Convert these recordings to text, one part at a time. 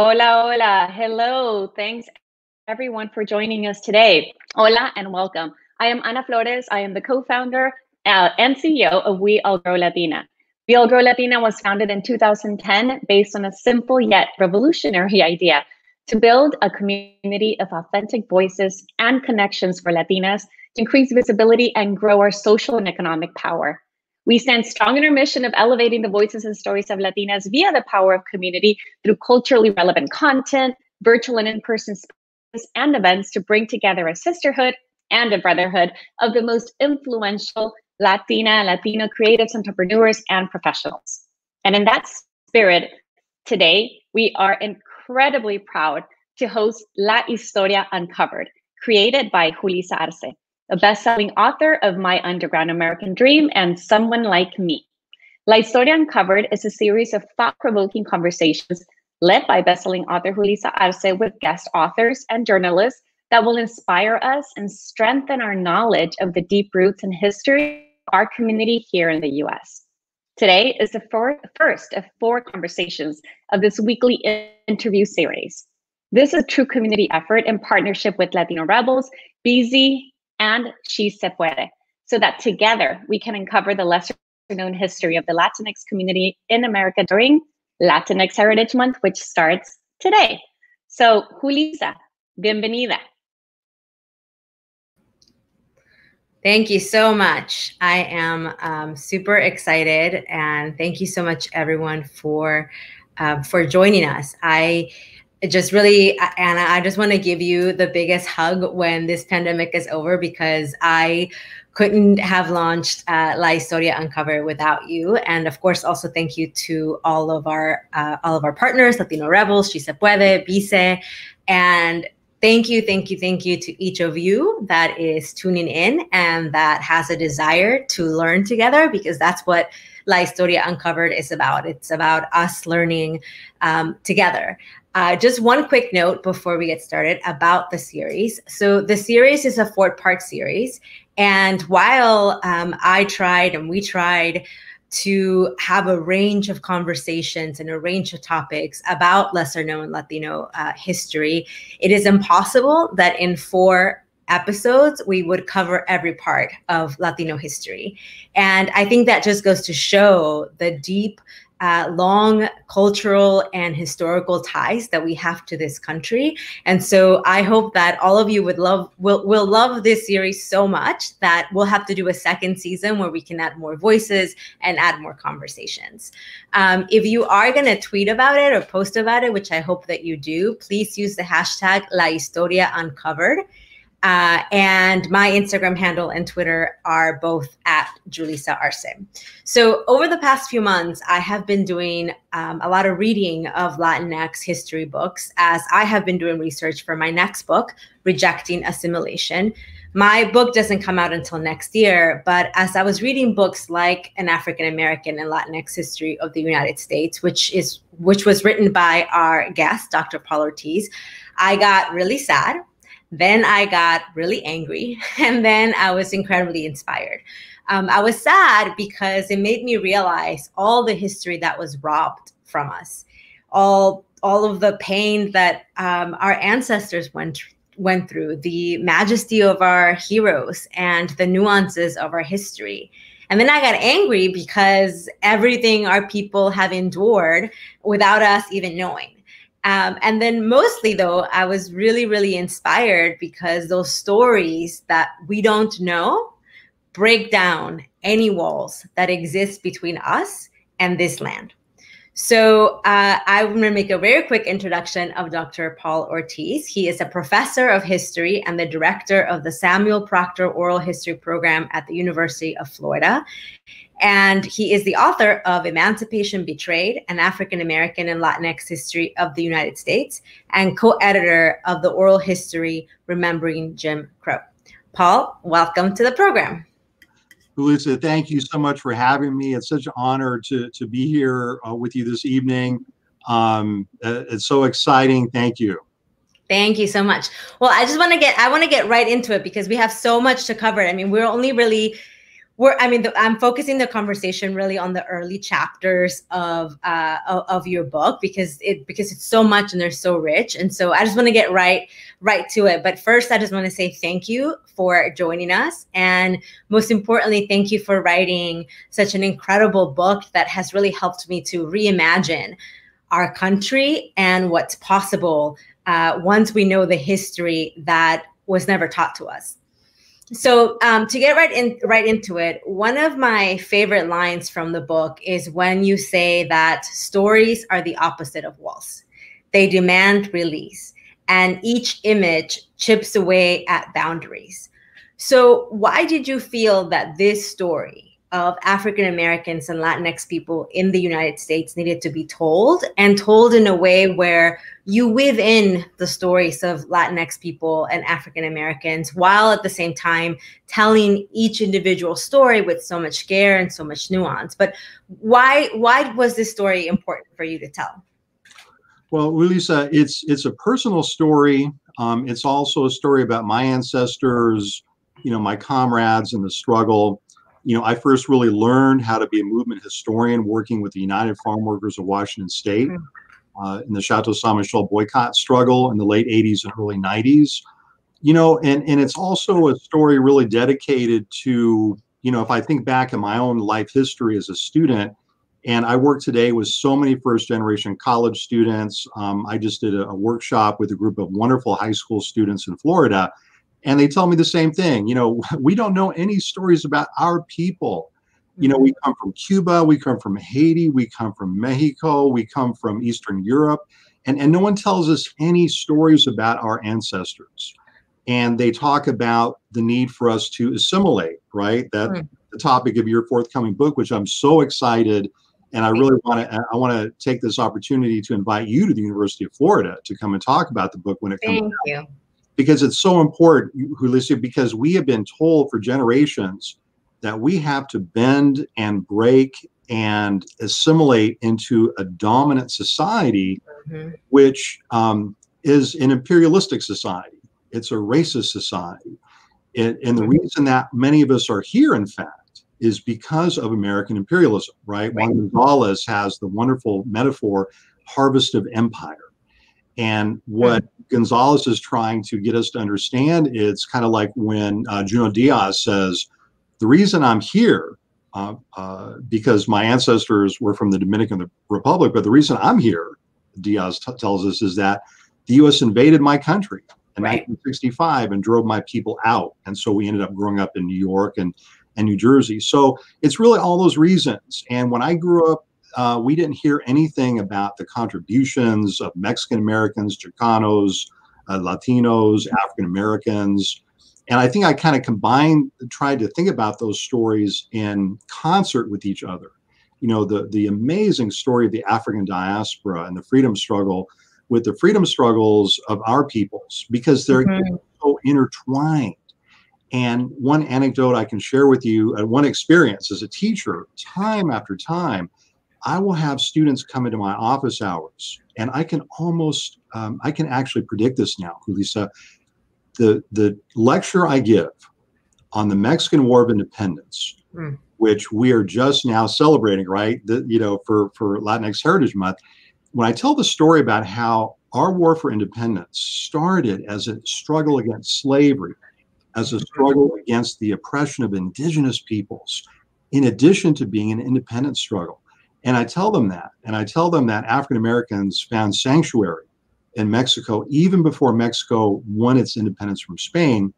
Hola, hola. Hello. Thanks everyone for joining us today. Hola and welcome. I am Ana Flores. I am the co-founder uh, and CEO of We All Grow Latina. We All Grow Latina was founded in 2010 based on a simple yet revolutionary idea to build a community of authentic voices and connections for Latinas to increase visibility and grow our social and economic power. We stand strong in our mission of elevating the voices and stories of Latinas via the power of community through culturally relevant content, virtual and in person spaces, and events to bring together a sisterhood and a brotherhood of the most influential Latina, Latino creatives, entrepreneurs, and professionals. And in that spirit, today we are incredibly proud to host La Historia Uncovered, created by Julissa Arce, a best-selling author of My Underground American Dream and Someone Like Me. La Historia Uncovered is a series of thought-provoking conversations led by best-selling author Julissa Arce with guest authors and journalists that will inspire us and strengthen our knowledge of the deep roots and history of our community here in the US. Today is the first of four conversations of this weekly interview series. This is a true community effort in partnership with Latino Rebels, Bese, and She Se Puede, so that together we can uncover the lesser known history of the Latinx community in America during Latinx Heritage Month, which starts today. So, Julissa, bienvenida. Thank you so much. I am um, super excited, and thank you so much, everyone, for uh, for joining us. I just really, Ana, I just want to give you the biggest hug when this pandemic is over because I couldn't have launched uh, La Historia Uncover without you. And of course, also thank you to all of our uh, all of our partners, Latino Rebels, She Se Puede, Bese, and thank you, thank you, thank you to each of you that is tuning in and that has a desire to learn together because that's what La Historia Uncovered is about. It's about us learning um, together. Uh, just one quick note before we get started about the series. So, the series is a four part series. And while um, I tried and we tried to have a range of conversations and a range of topics about lesser known Latino uh, history, it is impossible that in four episodes we would cover every part of Latino history. And I think that just goes to show the deep uh, long cultural and historical ties that we have to this country. And so I hope that all of you would love will will love this series so much that we'll have to do a second season where we can add more voices and add more conversations. Um, if you are going to tweet about it or post about it, which I hope that you do, please use the hashtag La Historia Uncovered. Uh, and my Instagram handle and Twitter are both at Julissa Arce. So, over the past few months, I have been doing um, a lot of reading of Latinx history books as I have been doing research for my next book, Rejecting Assimilation. My book doesn't come out until next year, but as I was reading books like An African American and Latinx History of the United States, which is which was written by our guest, Dr. Paul Ortiz, I got really sad then I got really angry, and then I was incredibly inspired. Um, I was sad because it made me realize all the history that was robbed from us, all all of the pain that um, our ancestors went went through, the majesty of our heroes, and the nuances of our history. And then I got angry because everything our people have endured without us even knowing. Um, and then mostly though, I was really, really inspired because those stories that we don't know break down any walls that exist between us and this land. So uh, I'm going to make a very quick introduction of Dr. Paul Ortiz. He is a professor of history and the director of the Samuel Proctor Oral History Program at the University of Florida. And he is the author of Emancipation Betrayed, an African American and Latinx History of the United States, and co editor of the oral history Remembering Jim Crow. Paul, welcome to the program. Julissa, thank you so much for having me. It's such an honor to, to be here uh, with you this evening. Um, uh, it's so exciting. Thank you. Thank you so much. Well, I just want to get I want to get right into it because we have so much to cover. I mean, we're only really we're i mean the, i'm focusing the conversation really on the early chapters of uh of, of, your book because it because it's so much and they're so rich. And so i just want to get right right to it. But first i just want to say thank you for joining us. And most importantly thank you for writing such an incredible book that has really helped me to reimagine our country and what's possible uh, once we know the history that was never taught to us so um, to get right in right into it, one of my favorite lines from the book is when you say that stories are the opposite of walls. They demand release, and each image chips away at boundaries. So why did you feel that this story of African Americans and Latinx people in the United States needed to be told and told in a way where you weave in the stories of Latinx people and African Americans while at the same time telling each individual story with so much care and so much nuance. But why why was this story important for you to tell? Well, Lisa, it's it's a personal story. Um, it's also a story about my ancestors, you know, my comrades in the struggle you know, I first really learned how to be a movement historian working with the United Farm Workers of Washington State mm. uh, in the Chateau Ste. Michelle boycott struggle in the late 80s and early 90s. You know, and, and it's also a story really dedicated to, you know, if I think back in my own life history as a student, and I work today with so many first generation college students. Um, I just did a, a workshop with a group of wonderful high school students in Florida and they tell me the same thing you know we don't know any stories about our people you know we mm-hmm. come from cuba we come from haiti we come from mexico we come from eastern europe and, and no one tells us any stories about our ancestors and they talk about the need for us to assimilate right that mm. the topic of your forthcoming book which i'm so excited and i really want to i want to take this opportunity to invite you to the university of florida to come and talk about the book when it comes Thank out. you because it's so important, Julissa, because we have been told for generations that we have to bend and break and assimilate into a dominant society, mm-hmm. which um, is an imperialistic society. It's a racist society. It, and the mm-hmm. reason that many of us are here, in fact, is because of American imperialism, right? right. Juan Gonzalez has the wonderful metaphor harvest of empire. And what mm-hmm. Gonzalez is trying to get us to understand, it's kind of like when uh, Junot Diaz says, the reason I'm here, uh, uh, because my ancestors were from the Dominican Republic, but the reason I'm here, Diaz t- tells us, is that the U.S. invaded my country in right. 1965 and drove my people out. And so we ended up growing up in New York and, and New Jersey. So it's really all those reasons. And when I grew up uh, we didn't hear anything about the contributions of Mexican Americans, Chicanos, uh, Latinos, African Americans. And I think I kind of combined, tried to think about those stories in concert with each other. You know, the, the amazing story of the African diaspora and the freedom struggle with the freedom struggles of our peoples because they're mm-hmm. so intertwined. And one anecdote I can share with you, uh, one experience as a teacher, time after time, I will have students come into my office hours, and I can almost, um, I can actually predict this now, Julissa. The the lecture I give on the Mexican War of Independence, mm. which we are just now celebrating, right? The, you know, for for Latinx Heritage Month. When I tell the story about how our war for independence started as a struggle against slavery, as a struggle against the oppression of indigenous peoples, in addition to being an independent struggle and I tell them that. And I tell them that African Americans found sanctuary in Mexico even before Mexico won its independence from Spain.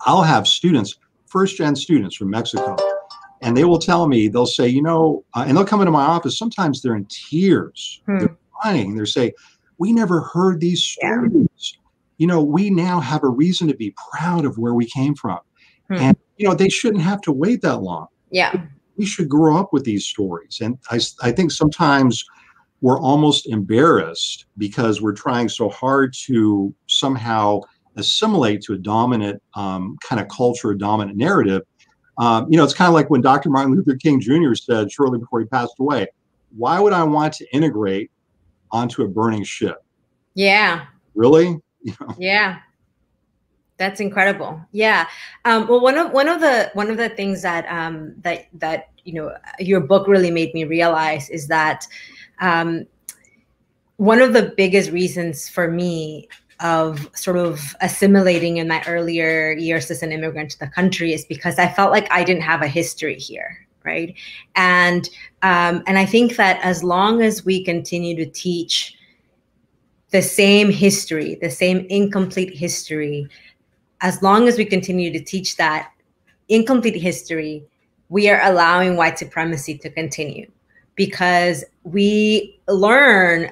I'll have students, first gen students from Mexico, and they will tell me, they'll say, you know, uh, and they'll come into my office. Sometimes they're in tears, hmm. they're crying. They're saying, we never heard these stories. Yeah. You know, we now have a reason to be proud of where we came from. Hmm. And, you know, they shouldn't have to wait that long. Yeah we should grow up with these stories. And I, I think sometimes we're almost embarrassed because we're trying so hard to somehow assimilate to a dominant um, kind of culture, a dominant narrative. Um, you know, it's kind of like when Dr. Martin Luther King Jr. said shortly before he passed away, why would I want to integrate onto a burning ship? Yeah. Really? You know? Yeah. That's incredible. Yeah. Um, well, one of one of the one of the things that um, that that you know your book really made me realize is that um, one of the biggest reasons for me of sort of assimilating in my earlier years as an immigrant to the country is because I felt like I didn't have a history here, right? And um, and I think that as long as we continue to teach the same history, the same incomplete history, as long as we continue to teach that incomplete history, we are allowing white supremacy to continue because we learn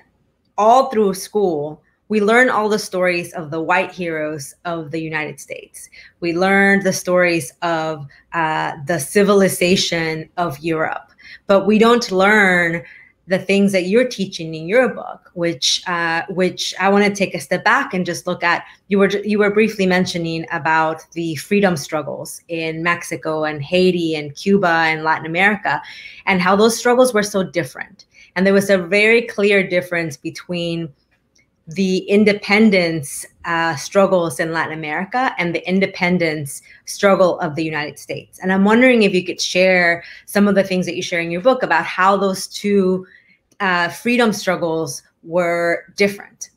all through school we learn all the stories of the white heroes of the United States. We learn the stories of uh, the civilization of Europe, but we don't learn the things that you're teaching in your book, which uh, which I want to take a step back and just look at. You were you were briefly mentioning about the freedom struggles in Mexico and Haiti and Cuba and Latin America, and how those struggles were so different. And there was a very clear difference between the independence uh, struggles in Latin America and the independence struggle of the United States. And I'm wondering if you could share some of the things that you share in your book about how those two uh, freedom struggles were different.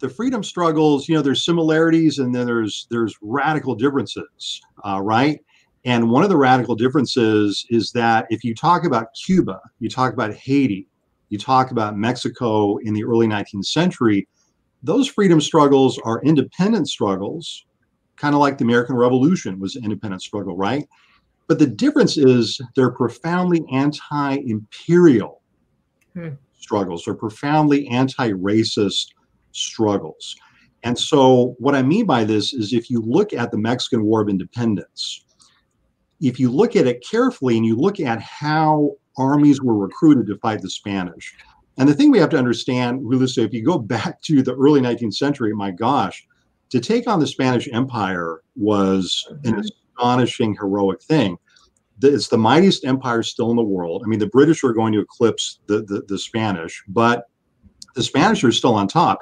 The freedom struggles, you know, there's similarities and then there's there's radical differences, uh, right? And one of the radical differences is that if you talk about Cuba, you talk about Haiti, you talk about Mexico in the early 19th century, those freedom struggles are independent struggles, kind of like the American Revolution was an independent struggle, right? But the difference is they're profoundly anti imperial hmm. struggles, they're profoundly anti racist struggles. And so, what I mean by this is if you look at the Mexican War of Independence, if you look at it carefully and you look at how armies were recruited to fight the Spanish. And the thing we have to understand, Julissa, if you go back to the early 19th century, my gosh, to take on the Spanish Empire was an mm-hmm. astonishing, heroic thing. It's the mightiest empire still in the world. I mean, the British are going to eclipse the, the, the Spanish, but the Spanish are still on top.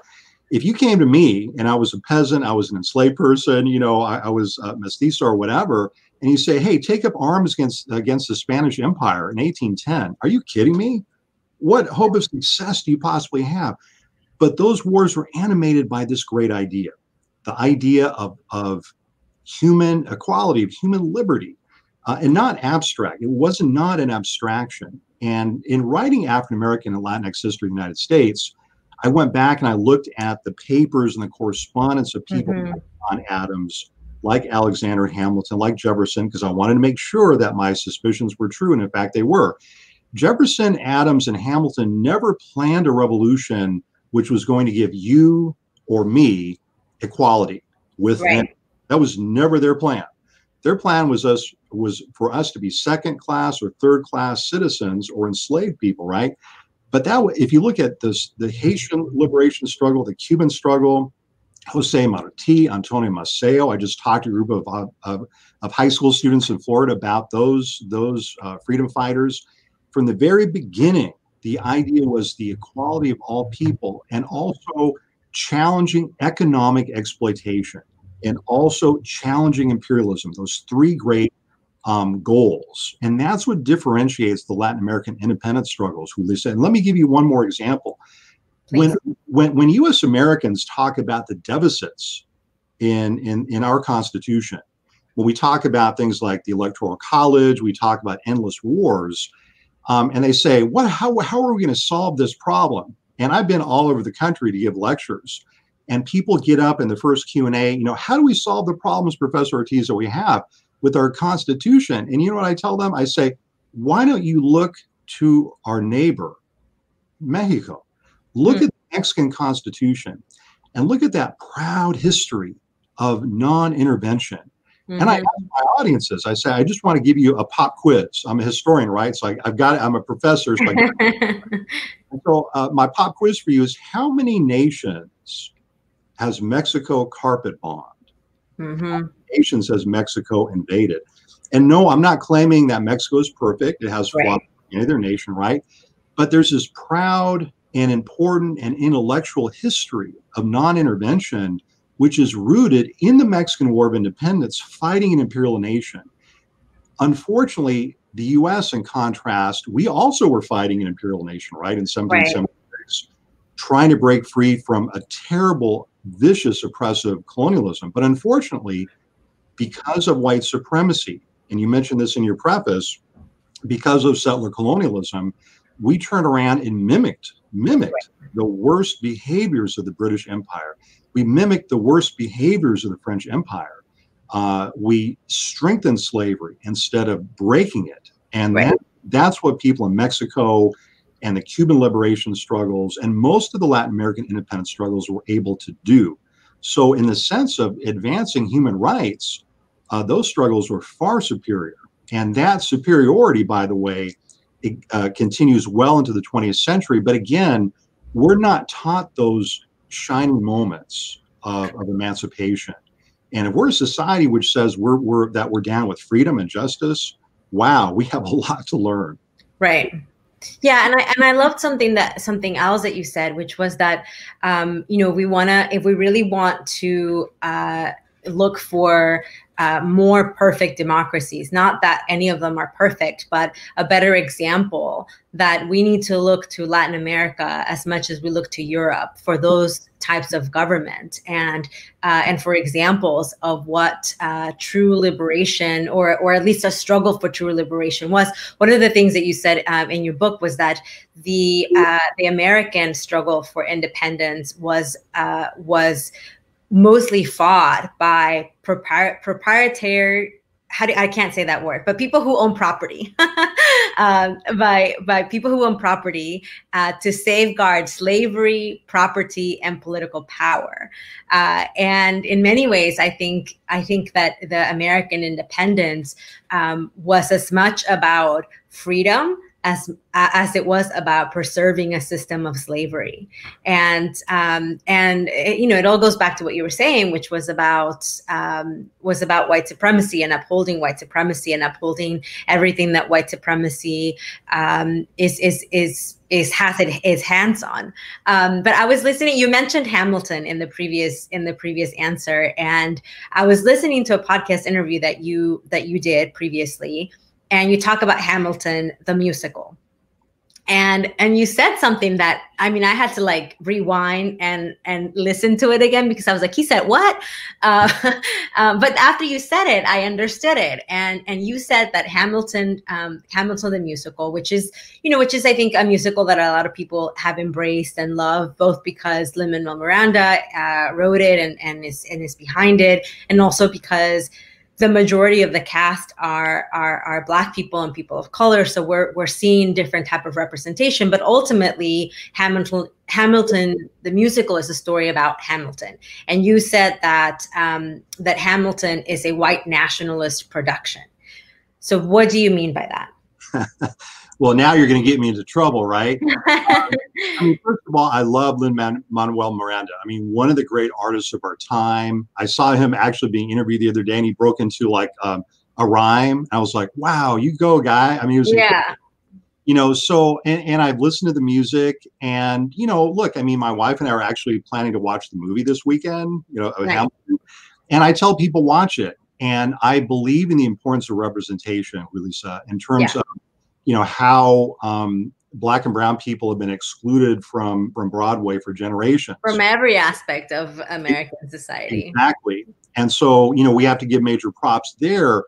If you came to me and I was a peasant, I was an enslaved person, you know, I, I was a mestizo or whatever, and you say, "Hey, take up arms against against the Spanish Empire in 1810." Are you kidding me? What hope of success do you possibly have? But those wars were animated by this great idea, the idea of of human equality, of human liberty, uh, and not abstract. It wasn't not an abstraction. And in writing African American and Latinx history in the United States, I went back and I looked at the papers and the correspondence of people mm-hmm. John Adams, like Alexander Hamilton, like Jefferson, because I wanted to make sure that my suspicions were true. And in fact, they were. Jefferson, Adams, and Hamilton never planned a revolution which was going to give you or me equality with right. them. That was never their plan. Their plan was us was for us to be second class or third class citizens or enslaved people, right? But that if you look at this, the Haitian liberation struggle, the Cuban struggle, Jose Marti, Antonio Maceo. I just talked to a group of, of, of high school students in Florida about those, those uh, freedom fighters. From the very beginning, the idea was the equality of all people and also challenging economic exploitation and also challenging imperialism, those three great um, goals. And that's what differentiates the Latin American independence struggles, who they said. And let me give you one more example when when when U.S. Americans talk about the deficits in in in our Constitution, when we talk about things like the Electoral College, we talk about endless wars, um, and they say, "What? How how are we going to solve this problem?" And I've been all over the country to give lectures, and people get up in the first Q and A. You know, how do we solve the problems, Professor Ortiz, that we have with our Constitution? And you know what I tell them? I say, "Why don't you look to our neighbor, Mexico?" Look mm. at the Mexican Constitution and look at that proud history of non intervention. Mm-hmm. And I mm-hmm. ask my audiences, I say, I just want to give you a pop quiz. I'm a historian, right? So I, have got, I'm a professor. So, so uh, my pop quiz for you is how many nations has Mexico carpet bombed? Mm-hmm. nations has Mexico invaded? And no, I'm not claiming that Mexico is perfect. It has right. in either nation, right? But there's this proud and important and intellectual history of non intervention, which is rooted in the Mexican War of Independence, fighting an imperial nation. Unfortunately, the US, in contrast, we also were fighting an imperial nation, right, in 1776, right. trying to break free from a terrible, vicious, oppressive colonialism. But unfortunately, because of white supremacy, and you mentioned this in your preface, because of settler colonialism, we turned around and mimicked mimicked the worst behaviors of the British Empire. We mimicked the worst behaviors of the French Empire. Uh, we strengthened slavery instead of breaking it, and right. that, that's what people in Mexico and the Cuban liberation struggles and most of the Latin American independence struggles were able to do. So, in the sense of advancing human rights, uh, those struggles were far superior. And that superiority, by the way, it, uh, continues well into the 20th century. But again, we're not taught those shining moments of, of emancipation. And if we're a society which says we're, we're that we're down with freedom and justice, wow, we have a lot to learn. Right. Yeah, and I and I loved something that something else that you said, which was that um, you know we want to if we really want to uh, look for uh, more perfect democracies. Not that any of them are perfect, but a better example that we need to look to Latin America as much as we look to Europe for those types of government and uh, and for examples of what uh, true liberation or or at least a struggle for true liberation was. One of the things that you said um, in your book was that the uh, the American struggle for independence was uh, was mostly fought by propri- proprietary how do I can't say that word, but people who own property, um, by by people who own property uh, to safeguard slavery, property, and political power. Uh, and in many ways, I think I think that the American independence um, was as much about freedom as as it was about preserving a system of slavery. And um, and it, you know it all goes back to what you were saying which was about um, was about white supremacy and upholding white supremacy and upholding everything that white supremacy um, is is is is has its hands on. Um, but i was listening you mentioned hamilton in the previous in the previous answer and i was listening to a podcast interview that you that you did previously and you talk about Hamilton the musical. And and you said something that I mean I had to like rewind and and listen to it again because I was like he said what, uh, uh, but after you said it I understood it and and you said that Hamilton um, Hamilton the musical which is you know which is I think a musical that a lot of people have embraced and love both because Lin Manuel Miranda uh, wrote it and and is and is behind it and also because the majority of the cast are, are are black people and people of color. So we're we're seeing different type of representation but ultimately hamilton hamilton the musical is a story about hamilton. And you said that um, that hamilton is a white nationalist production. So what do you mean by that well, now you're going to get me into trouble, right? I mean, first of all, I love Lin Manuel Miranda. I mean, one of the great artists of our time. I saw him actually being interviewed the other day, and he broke into like um, a rhyme. I was like, "Wow, you go, guy!" I mean, it was yeah. Incredible. You know, so and, and I've listened to the music, and you know, look, I mean, my wife and I are actually planning to watch the movie this weekend. You know, right. and I tell people watch it, and I believe in the importance of representation, Lisa, in terms yeah. of you know how um, black and brown people have been excluded from from Broadway for generations. From every aspect of American society. Exactly. And so, you know, we have to give major props there.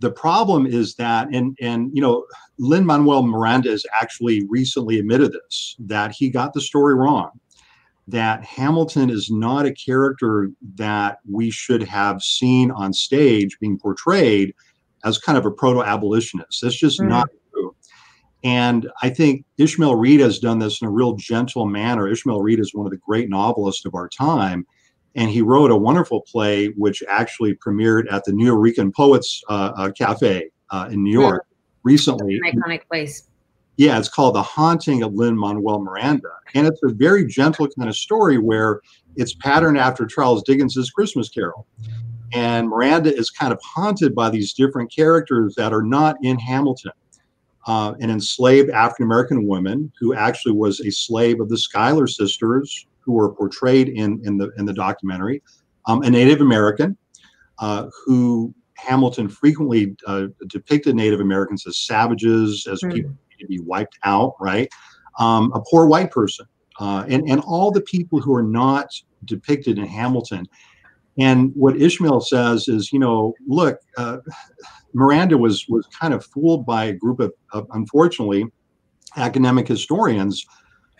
The problem is that, and and you know, Lin Manuel Miranda has actually recently admitted this that he got the story wrong. That Hamilton is not a character that we should have seen on stage being portrayed as kind of a proto-abolitionist. That's just mm. not and I think Ishmael Reed has done this in a real gentle manner. Ishmael Reed is one of the great novelists of our time. And he wrote a wonderful play, which actually premiered at the Nuyorican Poets uh, uh, Cafe uh, in New York yeah. recently. An iconic place. Yeah, it's called The Haunting of Lin Manuel Miranda. And it's a very gentle kind of story where it's patterned after Charles Dickens's Christmas Carol. And Miranda is kind of haunted by these different characters that are not in Hamilton uh, an enslaved African American woman who actually was a slave of the Schuyler sisters, who were portrayed in in the in the documentary. um, a Native American uh, who Hamilton frequently uh, depicted Native Americans as savages, as mm. people to be wiped out, right? Um, a poor white person, uh, and and all the people who are not depicted in Hamilton. And what Ishmael says is, you know, look, uh, Miranda was was kind of fooled by a group of, of, unfortunately, academic historians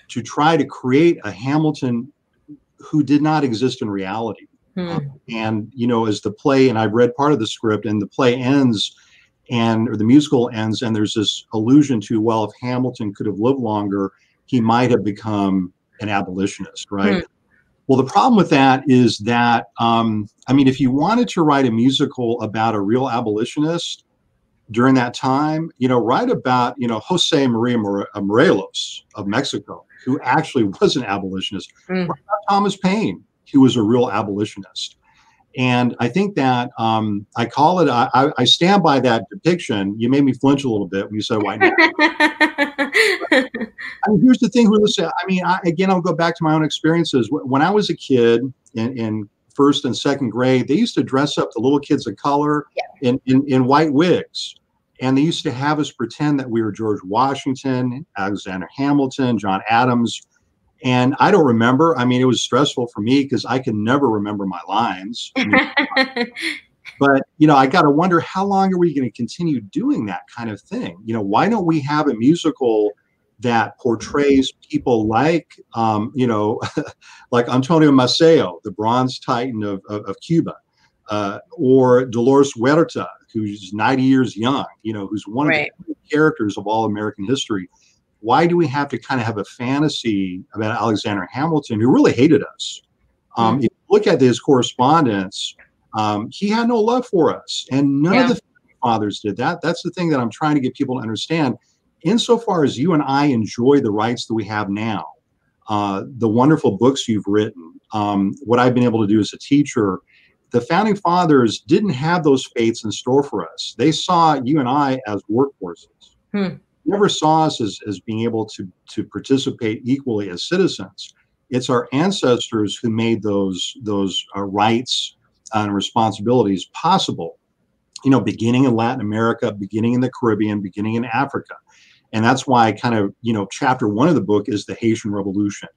to try to create a Hamilton who did not exist in reality. Hmm. Um, and you know, as the play, and I've read part of the script, and the play ends, and or the musical ends, and there's this allusion to, well, if Hamilton could have lived longer, he might have become an abolitionist, right? Hmm. Well, the problem with that is that, um, I mean, if you wanted to write a musical about a real abolitionist during that time, you know, write about, you know, Jose Maria uh, Morelos of Mexico, who actually was an abolitionist. Mm. Thomas Paine, who was a real abolitionist. And I think that um, I call it, I, I, stand by that depiction. You made me flinch a little bit when you said white. I mean, here's the thing, Julissa. I mean, I, again, I'll go back to my own experiences. When I was a kid in, in first and second grade, they used to dress up the little kids of color yeah. in, in, in white wigs. And they used to have us pretend that we were George Washington, Alexander Hamilton, John Adams. And I don't remember. I mean, it was stressful for me because I can never remember my lines. but you know, I got to wonder how long are we going to continue doing that kind of thing? You know, why don't we have a musical that portrays people like, um, you know, like Antonio Maceo, the Bronze Titan of, of, of Cuba, uh, or Dolores Huerta, who's 90 years young, you know, who's one right. of the characters of all American history why do we have to kind of have a fantasy about Alexander Hamilton, who really hated us? Um, mm-hmm. If you look at his correspondence, um, he had no love for us, and none yeah. of the fathers did that. That's the thing that I'm trying to get people to understand. Insofar as you and I enjoy the rights that we have now, uh, the wonderful books you've written, um, what I've been able to do as a teacher, the founding fathers didn't have those fates in store for us. They saw you and I as workforces. Hmm never saw us as, as being able to, to participate equally as citizens. It's our ancestors who made those, those uh, rights and responsibilities possible, you know, beginning in Latin America, beginning in the Caribbean, beginning in Africa. And that's why I kind of, you know, chapter one of the book is the Haitian Revolution,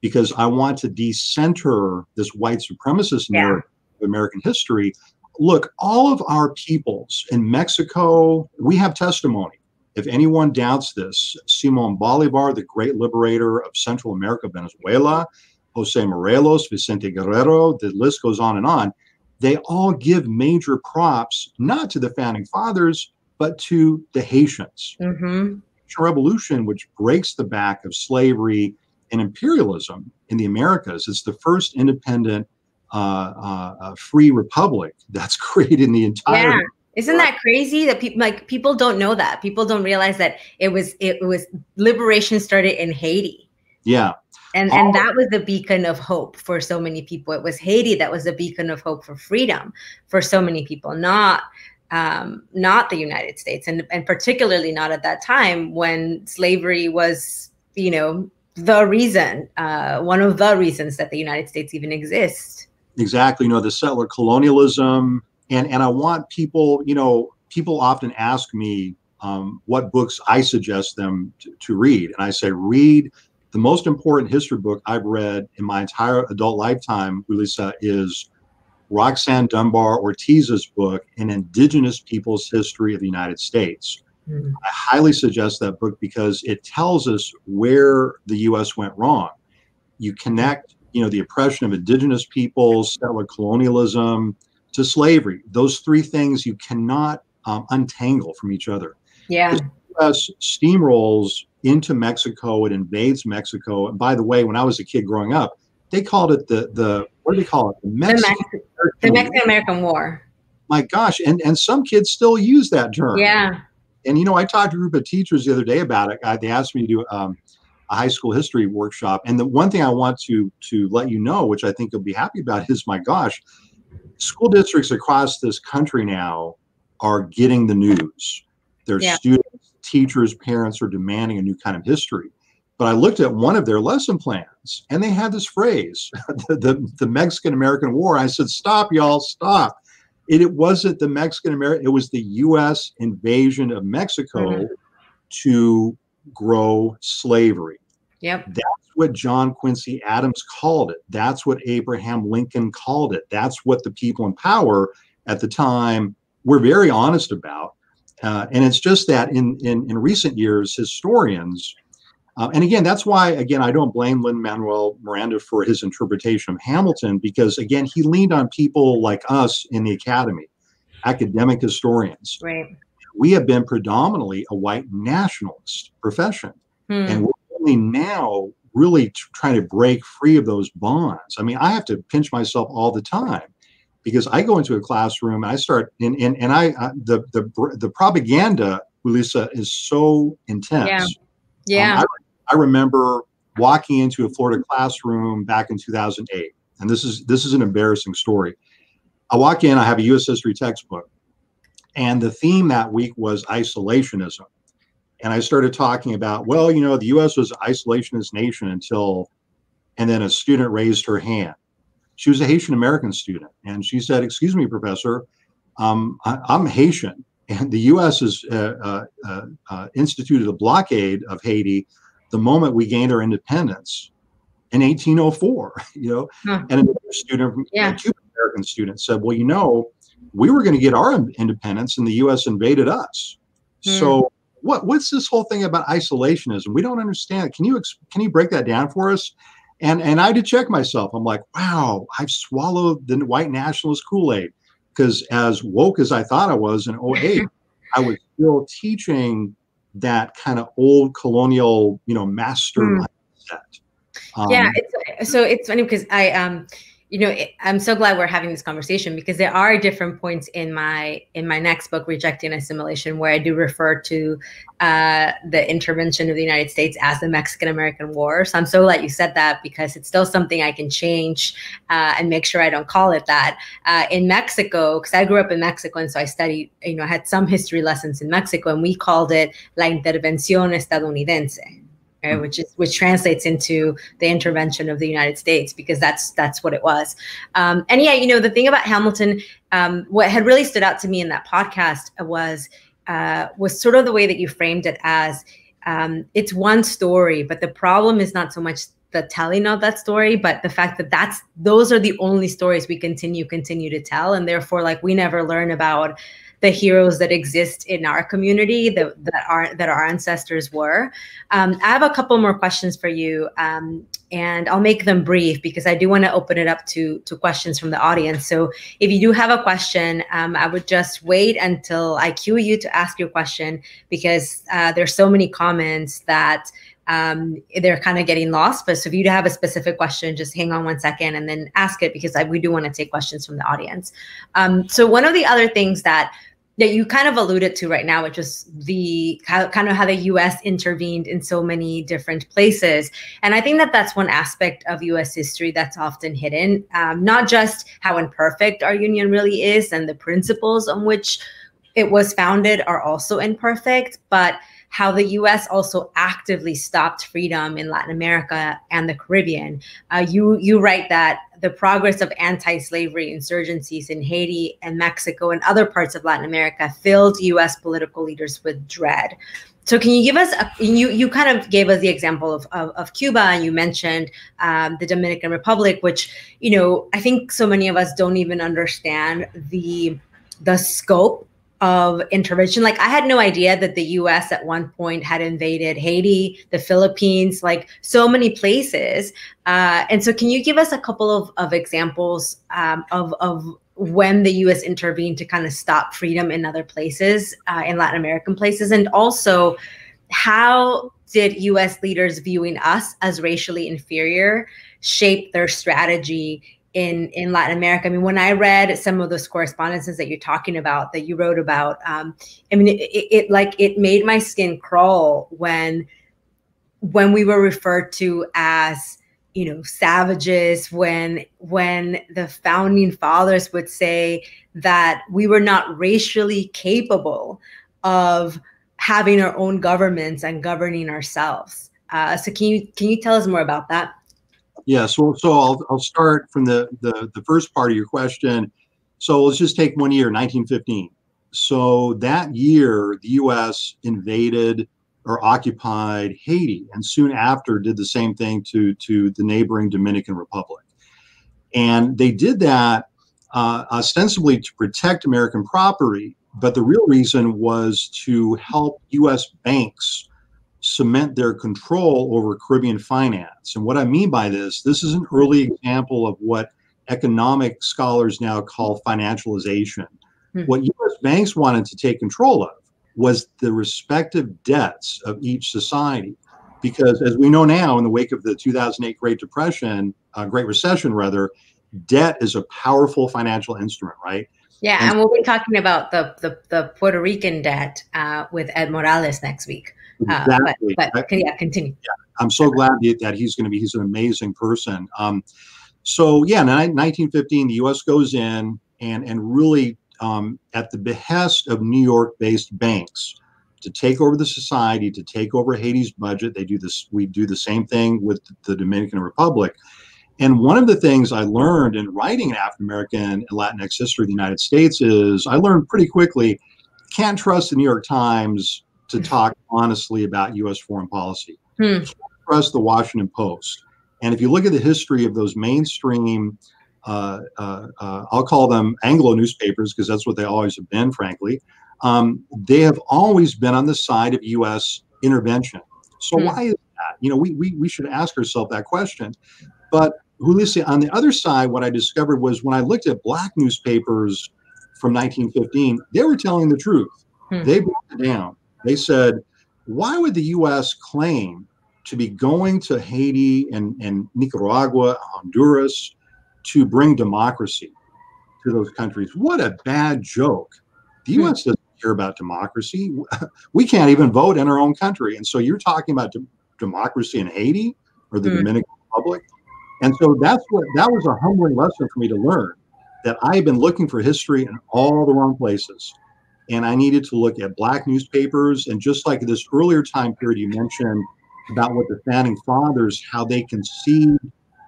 because I want to decenter this white supremacist yeah. narrative of American history. Look, all of our peoples in Mexico, we have testimony if anyone doubts this, Simon Bolivar, the great liberator of Central America, Venezuela, Jose Morelos, Vicente Guerrero, the list goes on and on. They all give major props not to the founding fathers, but to the Haitians. Mm-hmm. Revolution, which breaks the back of slavery and imperialism in the Americas, it's the first independent, uh, uh, uh, free republic that's created in the entire yeah. Isn't that crazy that people like people don't know that? People don't realize that it was it was liberation started in Haiti. Yeah. And and that was the beacon of hope for so many people. It was Haiti that was the beacon of hope for freedom for so many people, not um, not the United States, and and particularly not at that time when slavery was, you know, the reason, uh, one of the reasons that the United States even exists. Exactly. You know, the settler colonialism, and and I want people, you know, people often ask me um, what books I suggest them to, to, read, and I say read the most important history book I've read in my entire adult lifetime. Julissa is Roxanne Dunbar Ortiz's book, An Indigenous People's History of the United States. Mm-hmm. I highly suggest that book because it tells us where the U.S. went wrong. You connect, you know, the oppression of indigenous peoples, settler colonialism, to slavery. Those three things you cannot um, untangle from each other. Yeah. The U.S. steamrolls into Mexico. It invades Mexico. And by the way, when I was a kid growing up, they called it the the what do they call it? The Mexican, the Mexican American War. My gosh, and and some kids still use that term. Yeah. And you know, I talked to a group of teachers the other day about it. I, they asked me to do um, a high school history workshop, and the one thing I want to to let you know, which I think you'll be happy about, is my gosh, school districts across this country now are getting the news. Their yeah. students, teachers, parents are demanding a new kind of history. But I looked at one of their lesson plans and they had this phrase, the, the, the Mexican American War. I said, stop, y'all, stop. It, it wasn't the Mexican American, it was the US invasion of Mexico mm-hmm. to grow slavery. Yep. That's what John Quincy Adams called it. That's what Abraham Lincoln called it. That's what the people in power at the time were very honest about. Uh, and it's just that in, in, in recent years, historians, uh, and again, that's why, again, I don't blame Lin Manuel Miranda for his interpretation of Hamilton, because again, he leaned on people like us in the academy, academic historians. Right. We have been predominantly a white nationalist profession. Hmm. And we're only now really trying to break free of those bonds. I mean, I have to pinch myself all the time because I go into a classroom and I start and and, and I uh, the the the propaganda, Lisa, is so intense. Yeah. Yeah. Um, I remember walking into a Florida classroom back in 2008, and this is this is an embarrassing story. I walk in, I have a U.S. history textbook, and the theme that week was isolationism. And I started talking about, well, you know, the U.S. was an isolationist nation until, and then a student raised her hand. She was a Haitian American student, and she said, "Excuse me, professor, um, I, am Haitian, and the U.S. has uh, uh, uh, uh, instituted a blockade of Haiti the moment we gained our independence in 1804, you know, huh. and another student, yeah. a Cuban American student said, well, you know, we were going to get our independence and the U.S. invaded us. Hmm. So what, what's this whole thing about isolationism? We don't understand. Can you, can you break that down for us? And, and I had to check myself. I'm like, wow, I've swallowed the white nationalist Kool-Aid because as woke as I thought I was in 08, I was still teaching that kind of old colonial, you know, master mm. mindset. Um, yeah, it's, so it's funny because I, um, you know, I'm so glad we're having this conversation because there are different points in my in my next book, Rejecting Assimilation, where I do refer to uh, the intervention of the United States as the Mexican American War. So I'm so glad you said that because it's still something I can change uh, and make sure I don't call it that. Uh, in Mexico, because I grew up in Mexico, and so I studied, you know, I had some history lessons in Mexico, and we called it La Intervención Estadounidense right, mm-hmm. which is which translates into the intervention of the United States because that's that's what it was. Um, and yeah, you know the thing about Hamilton, um, what had really stood out to me in that podcast was uh, was sort of the way that you framed it as um, it's one story, but the problem is not so much the telling of that story but the fact that that's those are the only stories we continue continue to tell and therefore like we never learn about the heroes that exist in our community that, that are that our ancestors were. Um, I have a couple more questions for you, um, and I'll make them brief because I do want to open it up to to questions from the audience. So if you do have a question, um, I would just wait until I cue you to ask your question because uh, there's so many comments that um, they're kind of getting lost. But so if you do have a specific question, just hang on one second and then ask it because I, we do want to take questions from the audience. Um, so one of the other things that that you kind of alluded to right now, which is the kind of how the U.S. intervened in so many different places, and I think that that's one aspect of U.S. history that's often hidden. Um, not just how imperfect our union really is, and the principles on which it was founded are also imperfect, but how the US also actively stopped freedom in Latin America and the Caribbean. Uh, you, you write that the progress of anti slavery insurgencies in Haiti and Mexico and other parts of Latin America filled US political leaders with dread. So can you give us a, you you kind of gave us the example of, of, of Cuba and you mentioned um, the Dominican Republic, which you know I think so many of us don't even understand the the scope of intervention. Like I had no idea that the US at one point had invaded Haiti, the Philippines, like so many places. Uh, and so can you give us a couple of, of examples um, of, of when the US intervened to kind of stop freedom in other places, uh, in Latin American places? And also, how did US leaders viewing us as racially inferior shape their strategy in in Latin America. I mean, when I read some of those correspondences that you're talking about, that you wrote about, um, I mean, it, it, it like it made my skin crawl when when we were referred to as you know savages when when the founding fathers would say that we were not racially capable of having our own governments and governing ourselves Uh, so can you can you tell us more about that? Yeah, so so I'll I'll start from the the the first part of your question. So let's just take one year, 1915. So that year, the U.S. invaded or occupied Haiti, and soon after did the same thing to to the neighboring Dominican Republic. And they did that uh, ostensibly to protect American property, but the real reason was to help U.S. banks cement their control over Caribbean finance. And what I mean by this, this is an early example of what economic scholars now call financialization. Hmm. What US banks wanted to take control of was the respective debts of each society. Because as we know now, in the wake of the 2008 Great Depression, uh, Great Recession rather, debt is a powerful financial instrument, right? Yeah, and, and we'll be talking about the the, the Puerto Rican debt uh, with Ed Morales next week. Exactly. Uh, but, but yeah, continue. Yeah, I'm so glad that he's going to be. He's an amazing person. Um, so yeah, in 1915, the U.S. goes in and and really um, at the behest of New York-based banks to take over the society, to take over Haiti's budget. They do this. We do the same thing with the Dominican Republic. And one of the things I learned in writing African American and Latinx history of the United States is I learned pretty quickly can't trust the New York Times to talk honestly about U.S. foreign policy. Hmm. Trust the Washington Post. And if you look at the history of those mainstream, uh, uh, uh, I'll call them Anglo newspapers because that's what they always have been, frankly. Um, they have always been on the side of U.S. intervention. So hmm. why is that? You know, we, we, we should ask ourselves that question. But Julissa, on the other side, what I discovered was when I looked at black newspapers from 1915, they were telling the truth. Hmm. They broke it down. They said, why would the U.S. claim to be going to Haiti and, and Nicaragua, Honduras, to bring democracy to those countries? What a bad joke. The U.S. Hmm. doesn't care about democracy. We can't even vote in our own country. And so you're talking about de- democracy in Haiti or the hmm. Dominican Republic? And so that's what that was a humbling lesson for me to learn that I had been looking for history in all the wrong places and I needed to look at black newspapers. And just like this earlier time period you mentioned about what the founding fathers, how they conceived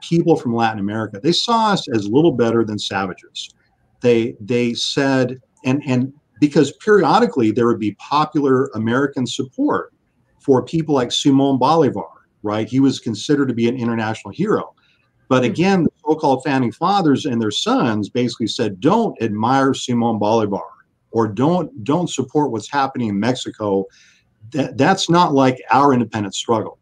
people from Latin America, they saw us as little better than savages. They they said, and and because periodically there would be popular American support for people like Simon Bolivar, right? He was considered to be an international hero. But hmm. again, the so-called founding fathers and their sons basically said, don't admire Simon Bolivar or don't don't support what's happening in Mexico, that, that's not like our independent struggle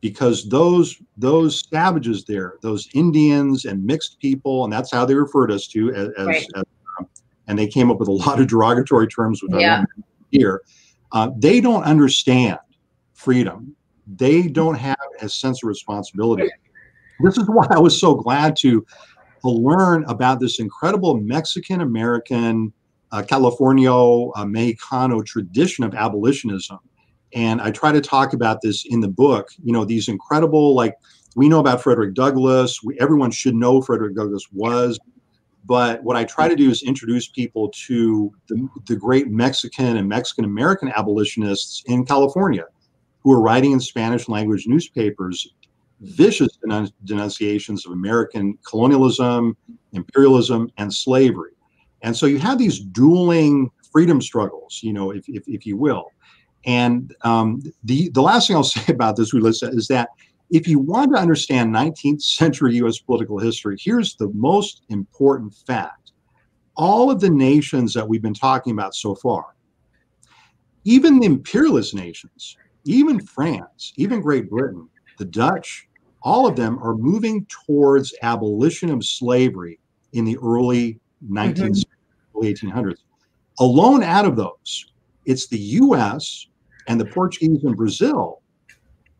because those those savages there, those Indians and mixed people, and that's how they referred us to as, right. as um, and they came up with a lot of derogatory terms with yeah. here. Uh, they don't understand freedom. They don't have a sense of responsibility. This is why I was so glad to, to learn about this incredible Mexican American uh, California uh, Mexicano tradition of abolitionism. And I try to talk about this in the book. You know, these incredible, like, we know about Frederick Douglass. We, everyone should know Frederick Douglass was. But what I try to do is introduce people to the, the great Mexican and Mexican American abolitionists in California who are writing in Spanish language newspapers vicious denunciations of American colonialism, imperialism, and slavery. And so you have these dueling freedom struggles, you know, if, if, if you will. And um, the, the last thing I'll say about this, Julissa, is that if you want to understand 19th century US political history, here's the most important fact. All of the nations that we've been talking about so far, even the imperialist nations, even France, even Great Britain, the Dutch, all of them are moving towards abolition of slavery in the early 19th mm-hmm. 1800s. Alone out of those, it's the US and the Portuguese and Brazil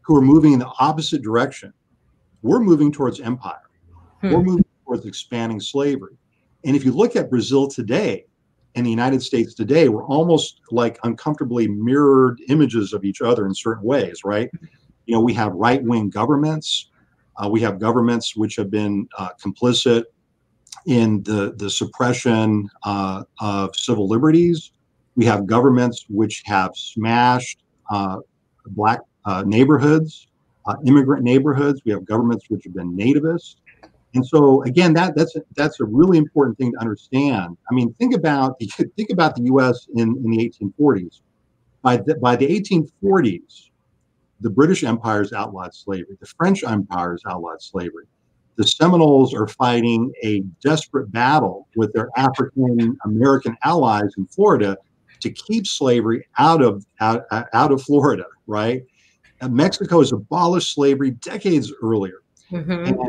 who are moving in the opposite direction. We're moving towards empire. Hmm. We're moving towards expanding slavery. And if you look at Brazil today and the United States today, we're almost like uncomfortably mirrored images of each other in certain ways, right? You know, we have right wing governments. Uh, we have governments which have been uh, complicit in the, the suppression uh, of civil liberties. We have governments which have smashed uh, black uh, neighborhoods uh, immigrant neighborhoods. We have governments which have been nativist. And so again, that that's a, that's a really important thing to understand. I mean, think about think about the U.S. in, in the 1840s. By the, by the 1840s, the British Empire's outlawed slavery. The French Empire's outlawed slavery. The Seminoles are fighting a desperate battle with their African American allies in Florida to keep slavery out of out, out of Florida. Right? And Mexico has abolished slavery decades earlier. Mm-hmm.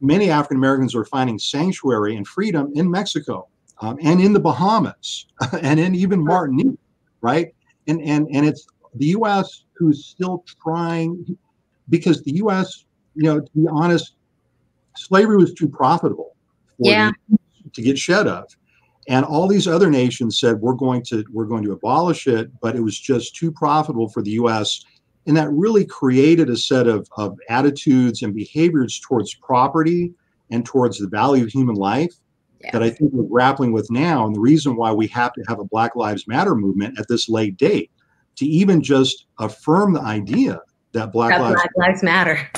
many African Americans are finding sanctuary and freedom in Mexico um, and in the Bahamas and in even Martinique, right? And and and it's the U.S. who's still trying because the U.S. You know, to be honest, slavery was too profitable yeah. to get shed of, and all these other nations said we're going to we're going to abolish it, but it was just too profitable for the U.S. And that really created a set of, of attitudes and behaviors towards property and towards the value of human life yeah. that I think we're grappling with now. And the reason why we have to have a Black Lives Matter movement at this late date to even just affirm the idea that Black, Lives, Black Lives Matter.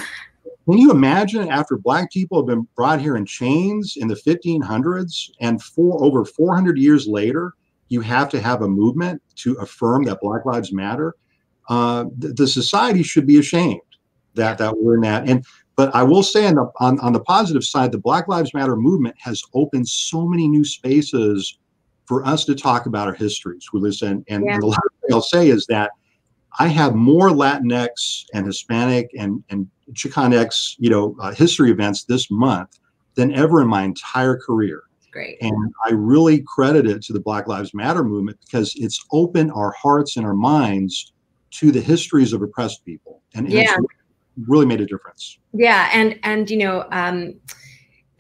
Can you imagine after Black people have been brought here in chains in the 1500s and for over 400 years later, you have to have a movement to affirm that Black Lives Matter? Uh, the, the, society should be ashamed that that we're in that. And but I will say on the on, on the positive side, the Black Lives Matter movement has opened so many new spaces for us to talk about our histories with this. And, and, yeah. and the last thing I'll say is that I have more Latinx and Hispanic and, and Chicanx, you know, uh, history events this month than ever in my entire career. Great. And I really credit it to the Black Lives Matter movement because it's opened our hearts and our minds to the histories of oppressed people. And, and yeah. really made a difference. Yeah. And, and, you know, um,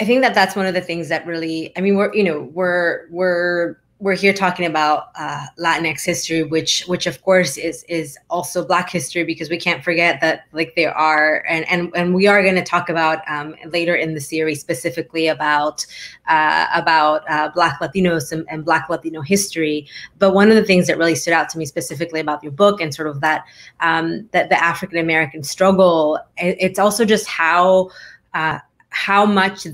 I think that that's one of the things that really, I mean, we're, you know, we're, we're, we're here talking about uh, Latinx history, which, which of course is is also Black history because we can't forget that like there are, and and and we are going to talk about um, later in the series specifically about uh, about uh, Black Latinos and, and, Black Latino history. But one of the things that really stood out to me specifically about your book and sort of that um, that the African American struggle, it's also just how uh, how much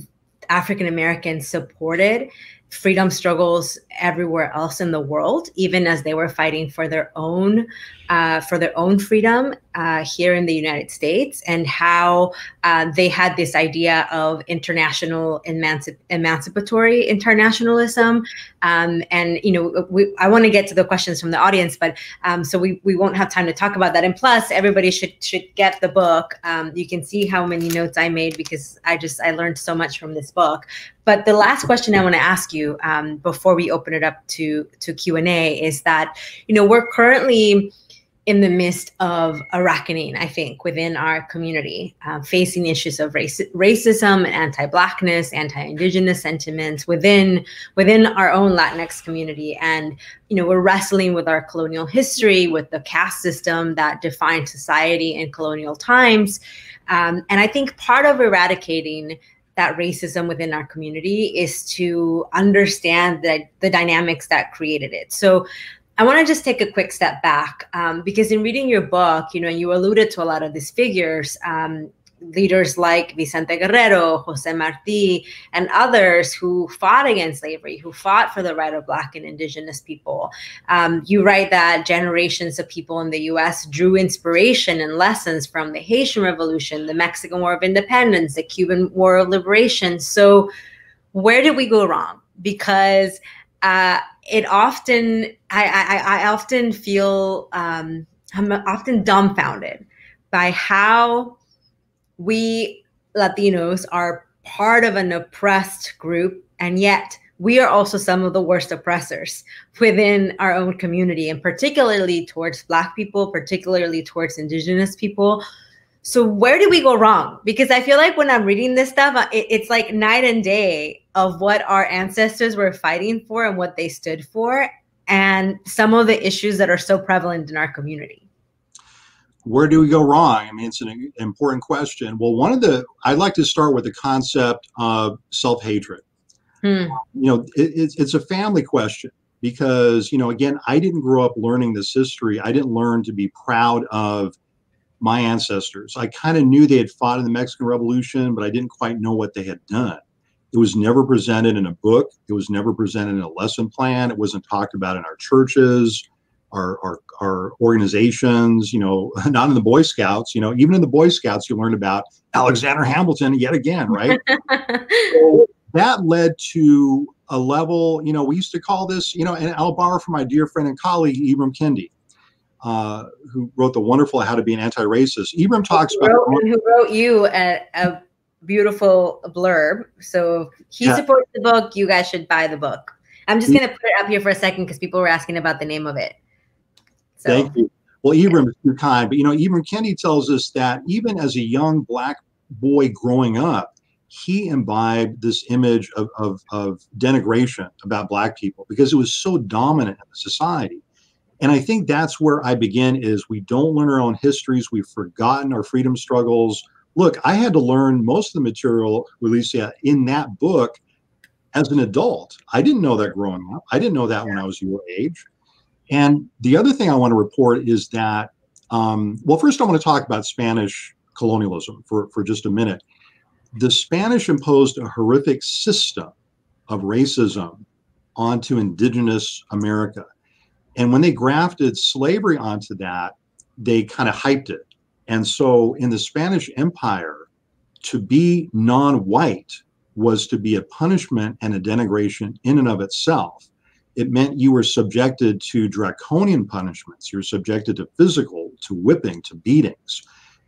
African Americans supported freedom struggles everywhere else in the world, even as they were fighting for their own uh, for their own freedom uh, here in the United States, and how uh, they had this idea of international emancip- emancipatory internationalism. Um, and you know, we, I want to get to the questions from the audience, but um, so we we won't have time to talk about that. And plus, everybody should should get the book. Um, you can see how many notes I made because I just I learned so much from this book. But the last question I want to ask you um, before we open it up to to Q and A is that you know we're currently in the midst of a reckoning, I think, within our community, uh, facing issues of race, racism, anti-blackness, anti-indigenous sentiments within within our own Latinx community, and you know, we're wrestling with our colonial history, with the caste system that defined society in colonial times, um, and I think part of eradicating that racism within our community is to understand the, the dynamics that created it. So I want to just take a quick step back um, because in reading your book, you know, you alluded to a lot of these figures. Um, leaders like Vicente Guerrero, Jose Marti, and others who fought against slavery, who fought for the right of Black and Indigenous people. Um, you write that generations of people in the US drew inspiration and lessons from the Haitian Revolution, the Mexican War of Independence, the Cuban War of Liberation. So, where did we go wrong? Because uh, it often, I, I, I often feel, um, I'm often dumbfounded by how we Latinos are part of an oppressed group, and yet we are also some of the worst oppressors within our own community, and particularly towards Black people, particularly towards Indigenous people. So, where do we go wrong? Because I feel like when I'm reading this stuff, uh, it, it's like night and day of what our ancestors were fighting for and what they stood for, and some of the issues that are so prevalent in our community where do we go wrong? I mean, it's an important question. Well, one of the, I'd like to start with the concept of self hatred. Hmm. You know, it, it's, it's a family question because, you know, again, I didn't grow up learning this history. I didn't learn to be proud of my ancestors. I kind of knew they had fought in the Mexican Revolution, but I didn't quite know what they had done. It was never presented in a book. It was never presented in a lesson plan. It wasn't talked about in our churches, our, our, our organizations, you know, not in the Boy Scouts. You know, even in the Boy Scouts, you learned about Alexander Hamilton yet again, right? so that led to a level, you know, we used to call this, you know, and I'll borrow from my dear friend and colleague, Ibram Kendi uh, who wrote the wonderful How to Be an Anti-Racist. Ibram talks who wrote, about who wrote you a, a beautiful blurb. So he yeah. supports the book. You guys should buy the book. I'm just mm. going to put it up here for a second because people were asking about the name of it. So. Thank you. Well, Ibram is too kind, but you know, Ibram Kendi tells us that even as a young black boy growing up, he imbibed this image of, of, of denigration about black people because it was so dominant in the society. And I think that's where I begin is we don't learn our own histories. We've forgotten our freedom struggles. Look, I had to learn most of the material, Julissa, in that book as an adult. I didn't know that growing up. I didn't know that when I was your age. And the other thing I want to report is that, um, well, first I want to talk about Spanish colonialism for, for just a minute. The Spanish imposed a horrific system of racism onto indigenous America. And when they grafted slavery onto that, they kind of hyped it. And so in the Spanish Empire, to be non white was to be a punishment and a denigration in and of itself. It meant you were subjected to draconian punishments. You were subjected to physical, to whipping, to beatings.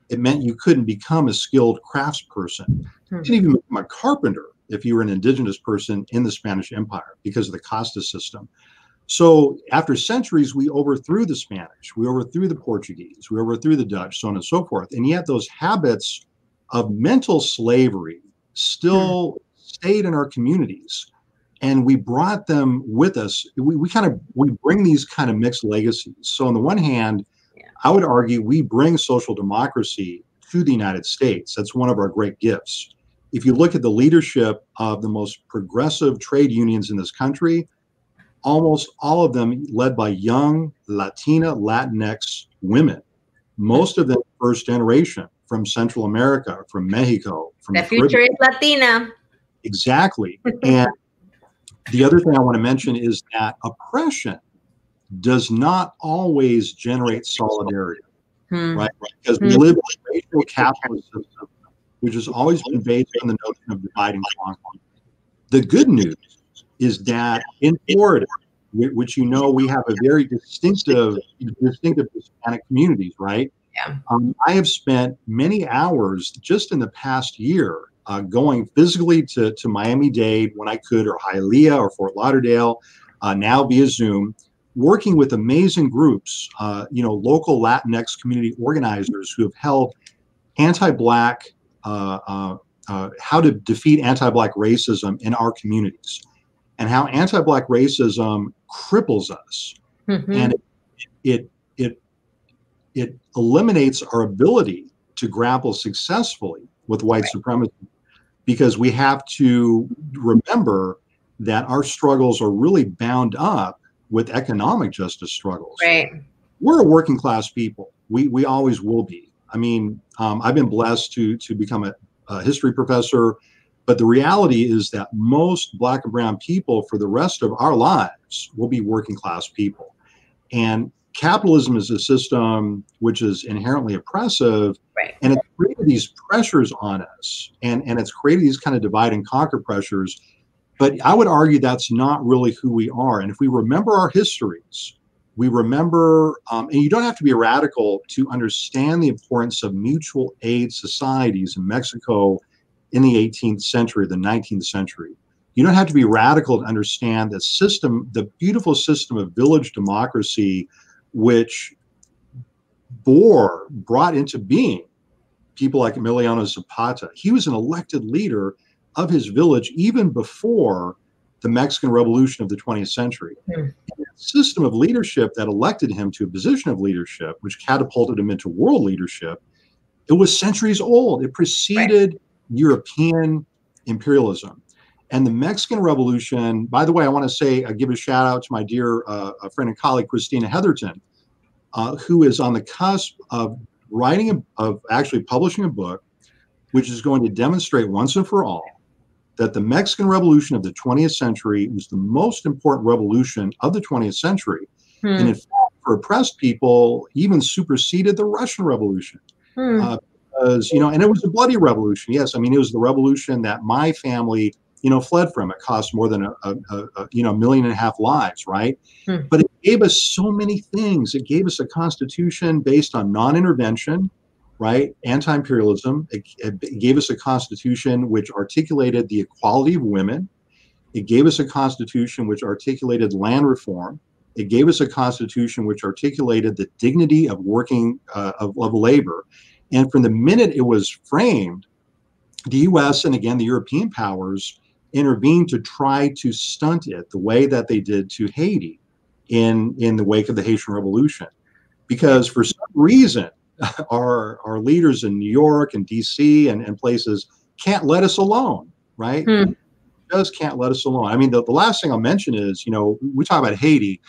It meant you couldn't become a skilled craftsperson. You couldn't even become a carpenter if you were an indigenous person in the Spanish Empire because of the casta system. So after centuries, we overthrew the Spanish, we overthrew the Portuguese, we overthrew the Dutch, so on and so forth. And yet those habits of mental slavery still mm. stayed in our communities. And we brought them with us. We, we kind of we bring these kind of mixed legacies. So on the one hand, yeah. I would argue we bring social democracy to the United States. That's one of our great gifts. If you look at the leadership of the most progressive trade unions in this country, almost all of them led by young Latina, Latinx women, most of them first generation from Central America, from Mexico, from the, the future Caribbean. is Latina. Exactly. and the other thing I want to mention is that oppression does not always generate solidarity, hmm. right? Because hmm. we live in a racial capitalist system, which has always been based on the notion of divide and conquer. The good news is that in Florida, which you know we have a very distinctive, distinctive Hispanic communities, right? Yeah. Um, I have spent many hours just in the past year uh, going physically to, to Miami Dade when I could, or Hialeah or Fort Lauderdale, uh, now via Zoom, working with amazing groups, uh, you know, local Latinx community organizers who have held anti-black, uh, uh, uh, how to defeat anti-black racism in our communities and how anti-black racism cripples us mm-hmm. and it, it it it eliminates our ability to grapple successfully with white right. supremacy because we have to remember that our struggles are really bound up with economic justice struggles. Right. We're a working class people. We we always will be. I mean, um, I've been blessed to to become a, a history professor but the reality is that most black and brown people for the rest of our lives will be working class people. And capitalism is a system which is inherently oppressive right. and it's created these pressures on us and, and it's created these kind of divide and conquer pressures. But I would argue that's not really who we are. And if we remember our histories, we remember, um, and you don't have to be a radical to understand the importance of mutual aid societies in Mexico in the 18th century, the 19th century. You don't have to be radical to understand the system, the beautiful system of village democracy, which bore, brought into being people like Emiliano Zapata. He was an elected leader of his village even before the Mexican Revolution of the 20th century. Mm. system of leadership that elected him to a position of leadership, which catapulted him into world leadership, it was centuries old. It preceded right. European imperialism. And the Mexican Revolution, by the way, I want to say, I give a shout out to my dear uh, friend and colleague, Christina Heatherton, uh, who is on the cusp of writing a, of actually publishing a book which is going to demonstrate once and for all that the Mexican Revolution of the 20th century was the most important revolution of the 20th century. Hmm. And in fact, for oppressed people, even superseded the Russian Revolution. Hmm. Uh, because, you know, and it was a bloody revolution. Yes, I mean, it was the revolution that my family, you know, fled from. It cost more than a, a, a you know, million and a half lives, right? Hmm. But it gave us so many things. It gave us a constitution based on non intervention right? Anti imperialism. It, it, gave us a constitution which articulated the equality of women. It gave us a constitution which articulated land reform. It gave us a constitution which articulated the dignity of working, uh, of, of labor. And from the minute it was framed, the US and again the European powers intervened to try to stunt it the way that they did to Haiti in, in the wake of the Haitian Revolution. Because for some reason, our our leaders in New York and DC and, and places can't let us alone, right? Hmm. Just can't let us alone. I mean, the, the last thing I'll mention is, you know, we talk about Haiti,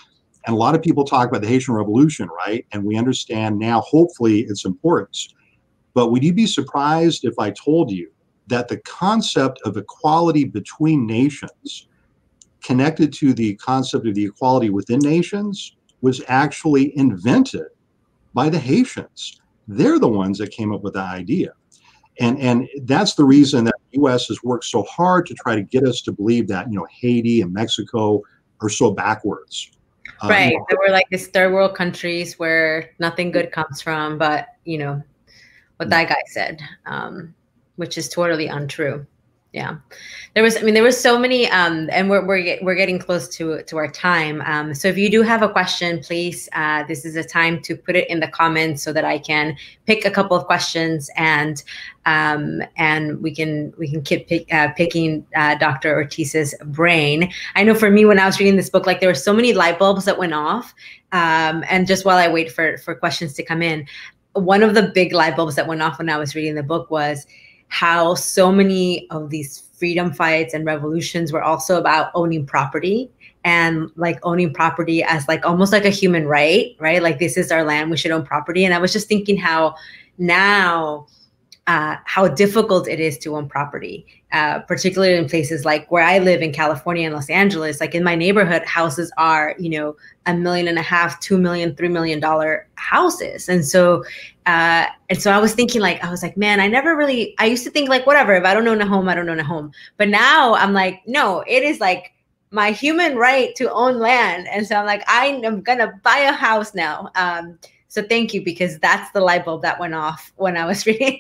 and a lot of people talk about the Haitian Revolution, right? And we understand now, hopefully, its importance. But would you be surprised if I told you that the concept of equality between nations, connected to the concept of the equality within nations, was actually invented by the Haitians. They're the ones that came up with the idea. And, and that's the reason that the U.S. has worked so hard to try to get us to believe that you know Haiti and Mexico are so backwards. Um, right, um, we're like these third world countries where nothing good comes from, but you know what that guy said, um, which is totally untrue. Yeah. There was i mean there was so many um and we're we're, we're getting close to to our time. Um so if you do have a question please uh this is a time to put it in the comments so that i can pick a couple of questions and um and we can we can keep pick, uh, picking uh, dr ortiz's brain. I know for me when i was reading this book like there were so many light bulbs that went off um and just while i wait for for questions to come in one of the big light bulbs that went off when i was reading the book was how so many of these freedom fights and revolutions were also about owning property and like owning property as like almost like a human right, right? Like this is our land, we should own property. And I was just thinking how now uh, how difficult it is to own property, uh, particularly in places like where I live in California and Los Angeles. Like in my neighborhood, houses are, you know, a million and a half, two million, three million dollar houses. And so, uh, and so I was thinking, like, I was like, man, I never really, I used to think, like, whatever, if I don't own a home, I don't own a home. But now I'm like, no, it is like, my human right to own land. And so I'm like, I am gonna buy a house now. Um, so thank you because that's the light bulb that went off when I was reading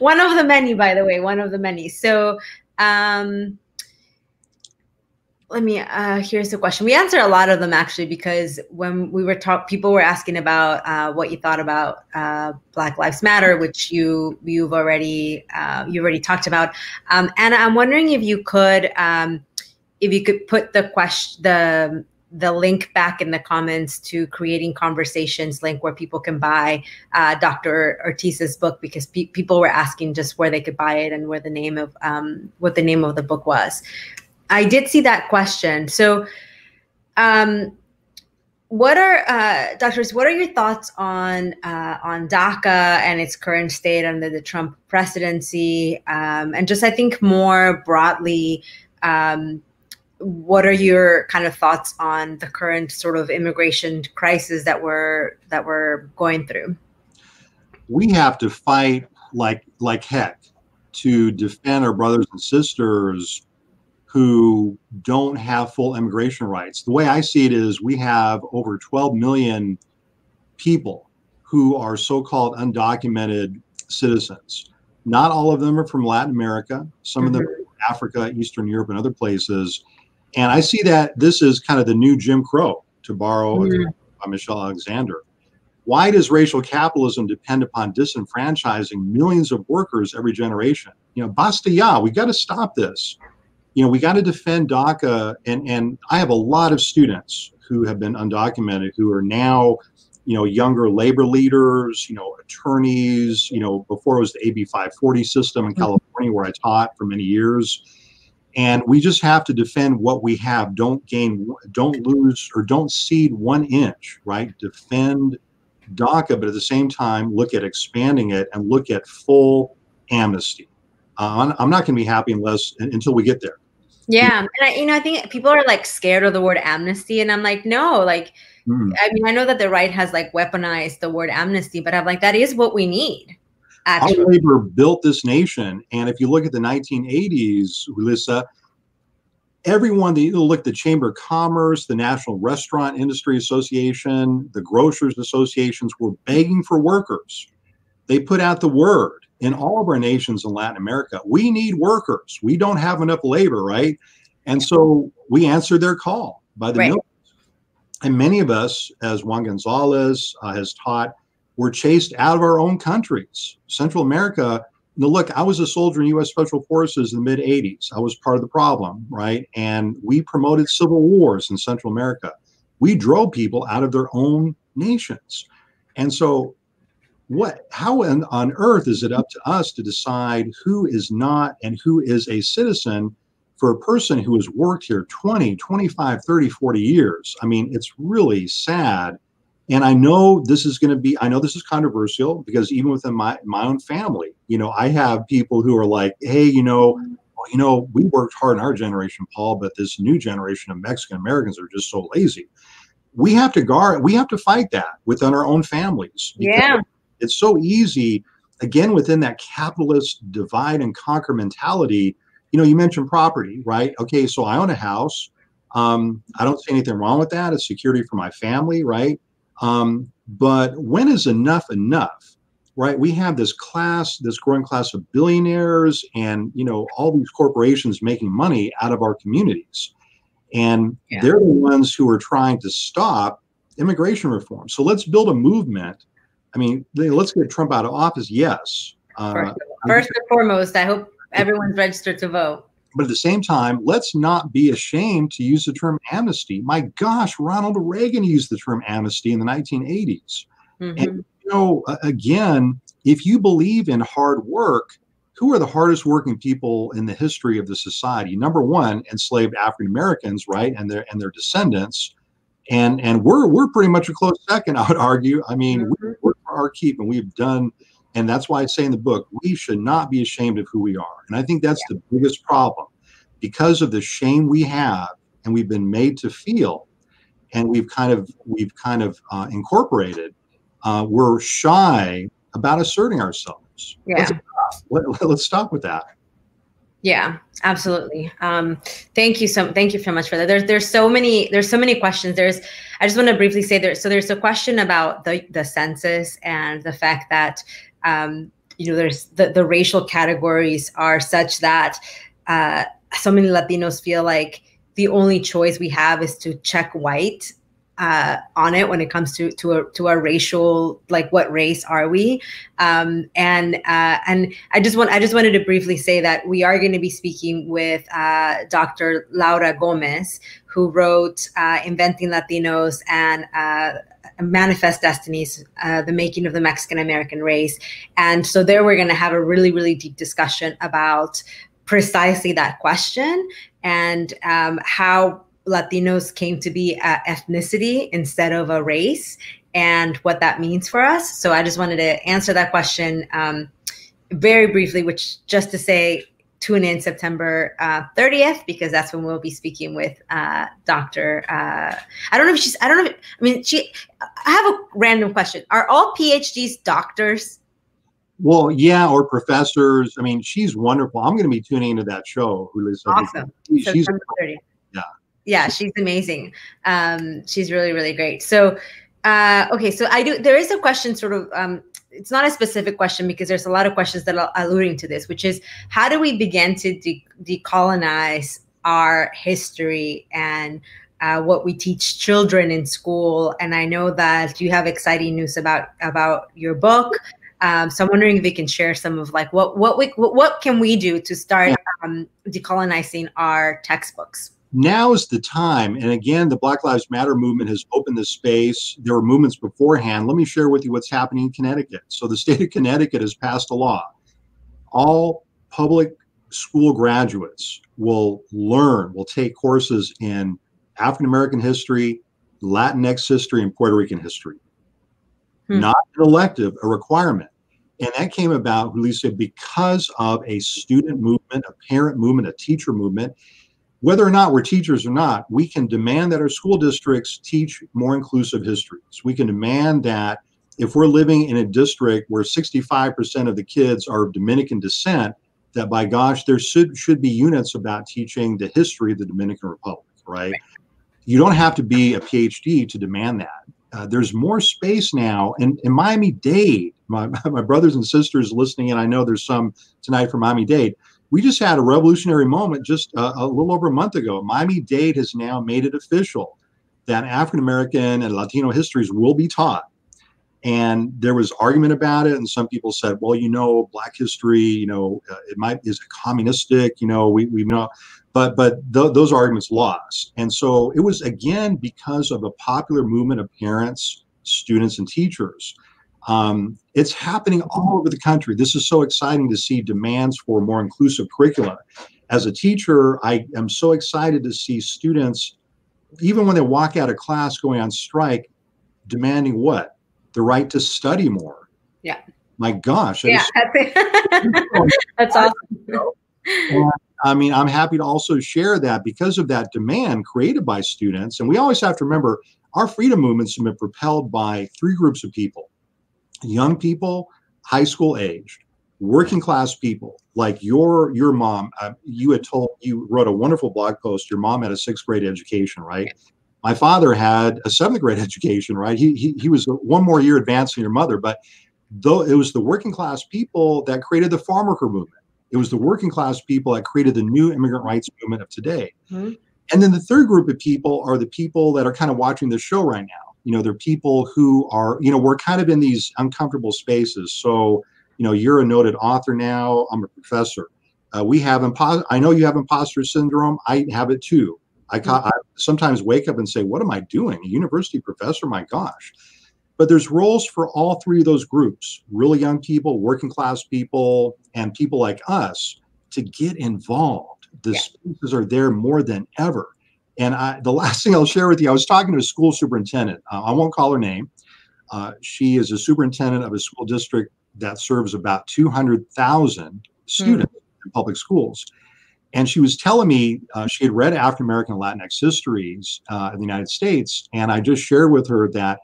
one of the many, by the way, one of the many. So um, let me uh, here's the question. We answer a lot of them actually because when we were talk, people were asking about uh, what you thought about uh, Black Lives Matter, which you you've already uh, you already talked about. Um, and I'm wondering if you could um, if you could put the question the the link back in the comments to creating conversations link where people can buy uh, Dr. Ortiz's book because pe- people were asking just where they could buy it and where the name of um, what the name of the book was. I did see that question. So, um, what are uh, doctors? What are your thoughts on uh, on DACA and its current state under the Trump presidency, um, and just I think more broadly um, what are your kind of thoughts on the current sort of immigration crisis that we're that we're going through? We have to fight like like heck to defend our brothers and sisters who don't have full immigration rights. The way I see it is we have over 12 million people who are so-called undocumented citizens. Not all of them are from Latin America. Some mm-hmm. of them mm-hmm. Africa, Eastern Europe, and other places. And I see that this is kind of the new Jim Crow, to borrow mm-hmm. by Michelle Alexander. Why does racial capitalism depend upon disenfranchising millions of workers every generation? You know, basta ya, we got to stop this. You know, we got to defend DACA. And, and I have a lot of students who have been undocumented who are now, you know, younger labor leaders, you know, attorneys, you know, before it was the AB 540 system in mm-hmm. California where I taught for many years and we just have to defend what we have don't gain don't lose or don't cede one inch right defend DACA, but at the same time, look at expanding it and look at full amnesty. Uh, I'm not going to be happy unless until we get there. Yeah, and I, you know, I think people are like scared of the word amnesty, and I'm like, no, like, mm. I mean, I know that the right has like weaponized the word amnesty, but I'm like, that is what we need. Actually. Our labor built this nation, and if you look at the 1980s, Julissa, everyone, the, look at the Chamber of Commerce, the National Restaurant Industry Association, the Grocers Associations were begging for workers. They put out the word in all of our nations in Latin America. We need workers. We don't have enough labor, right? And so we answered their call by the right. And many of us, as Juan Gonzalez uh, has taught, were chased out of our own countries. Central America now, look, I was a soldier in U.S. Special Forces in the mid 80s. I was part of the problem, right? And we promoted civil wars in Central America. We drove people out of their own nations. And so, what, how on earth is it up to us to decide who is not and who is a citizen for a person who has worked here 20, 25, 30, 40 years? I mean, it's really sad and I know this is going to be, I know this is controversial because even within my, my own family, you know, I have people who are like, hey, you know, well, you know, we worked hard in our generation, Paul, but this new generation of Mexican Americans are just so lazy. We have to guard, we have to fight that within our own families. Yeah. It's so easy, again, within that capitalist divide and conquer mentality. You know, you mentioned property, right? Okay, so I own a house. Um, I don't see anything wrong with that. It's security for my family, right? Um, but when is enough enough? Right? We have this class, this growing class of billionaires, and you know all these corporations making money out of our communities, and yeah. they're the ones who are trying to stop immigration reform. So let's build a movement. I mean, let's get Trump out of office. Yes. Uh, first, first and foremost, I hope everyone's registered to vote. But at the same time, let's not be ashamed to use the term amnesty. My gosh, Ronald Reagan used the term amnesty in the 1980s. Mm-hmm. And, you know, again, if you believe in hard work, who are the hardest working people in the history of the society? Number one, enslaved African Americans, right, and their and their descendants, and and we're we're pretty much a close second. I would argue. I mean, mm-hmm. we're, we're for our keep, and we've done and that's why I say in the book, we should not be ashamed of who we are. And I think that's yeah. the biggest problem because of the shame we have and we've been made to feel and we've kind of we've kind of uh, incorporated uh, we're shy about asserting ourselves yeah let's, let, us stop with that yeah absolutely. Um, thank you so thank you so much for that. There's there's so many there's so many questions. There's i just want to briefly say there so there's a question about the the census and the fact that um, you know, there's the, the racial categories are such that uh, so many Latinos feel like the only choice we have is to check white uh, on it when it comes to to a to a racial like what race are we um, and uh, and I just want I just wanted to briefly say that we are going to be speaking with uh, Dr. Laura Gomez who wrote uh, Inventing Latinos and uh, Manifest Destinies, uh, the making of the Mexican American race. And so there we're going to have a really, really deep discussion about precisely that question and um, how Latinos came to be ethnicity instead of a race and what that means for us. So I just wanted to answer that question um, very briefly, which just to say tune in September uh, 30th because that's when we'll be speaking with uh, Dr. Uh, I don't know if she's, I don't know. If, I mean, she, I have a random question. Are all PhDs doctors? Well, yeah, or professors. I mean, she's wonderful. I'm going to be tuning into that show. Who is awesome. She's, 30th. Yeah. Yeah, she's amazing. Um, she's really, really great. So, uh, okay, so I do. There is a question, sort of. Um, it's not a specific question because there's a lot of questions that are alluding to this, which is how do we begin to de- decolonize our history and uh, what we teach children in school? And I know that you have exciting news about about your book. Um, so I'm wondering if you can share some of like what what we what can we do to start um, decolonizing our textbooks now is the time. And again, the Black Lives Matter movement has opened the space. There were movements beforehand. Let me share with you what's happening in Connecticut. So, the state of Connecticut has passed a law. All public school graduates will learn, will take courses in African American history, Latinx history, and Puerto Rican history. hmm. not an elective, a requirement. And that came about, Julissa, because of a student movement, a parent movement, a teacher movement. Whether or not we're teachers or not, we can demand that our school districts teach more inclusive histories. We can demand that if we're living in a district where 65% of the kids are of Dominican descent, that by gosh, there should should be units about teaching the history of the Dominican Republic, right? You don't have to be a PhD to demand that. Uh, there's more space now, and in Miami Dade, my, my brothers and sisters listening, and I know there's some tonight from Miami Dade. We just had a revolutionary moment just uh, a little over a month ago. Miami Dade has now made it official that African American and Latino histories will be taught. And there was argument about it and some people said well you know black history you know uh, it might is it communistic? You know we, we know but but th- those arguments lost. And so it was again because of a popular movement of parents students and teachers um, it's happening all over the country this is so exciting to see demands for more inclusive curricula as a teacher i am so excited to see students even when they walk out of class going on strike demanding what the right to study more. Yeah. My gosh. Yeah. That's awesome. And, I mean, I'm happy to also share that because of that demand created by students. And we always have to remember our freedom movements have been propelled by three groups of people young people, high school aged, working class people like your your mom uh, you had told you wrote a wonderful blog post your mom had a sixth grade education right my father had a seventh grade education, right? He, he, he was one more year advanced than your mother, but though it was the working class people that created the farm worker movement. It was the working class people that created the new immigrant rights movement of today. Mm-hmm. And then the third group of people are the people that are kind of watching this show right now. You know, they're people who are, you know, we're kind of in these uncomfortable spaces. So, you know, you're a noted author now. I'm a professor. Uh, we have imposter. I know you have imposter syndrome. I have it too. I, I sometimes wake up and say, What am I doing? A university professor? My gosh. But there's roles for all three of those groups really young people, working class people, and people like us to get involved. The yeah. spaces are there more than ever. And I, the last thing I'll share with you, I was talking to a school superintendent. Uh, I won't call her name. Uh, she is a superintendent of a school district that serves about 200,000 students mm. in public schools. And she was telling me uh, she had read African American Latinx histories uh, in the United States. And I just shared with her that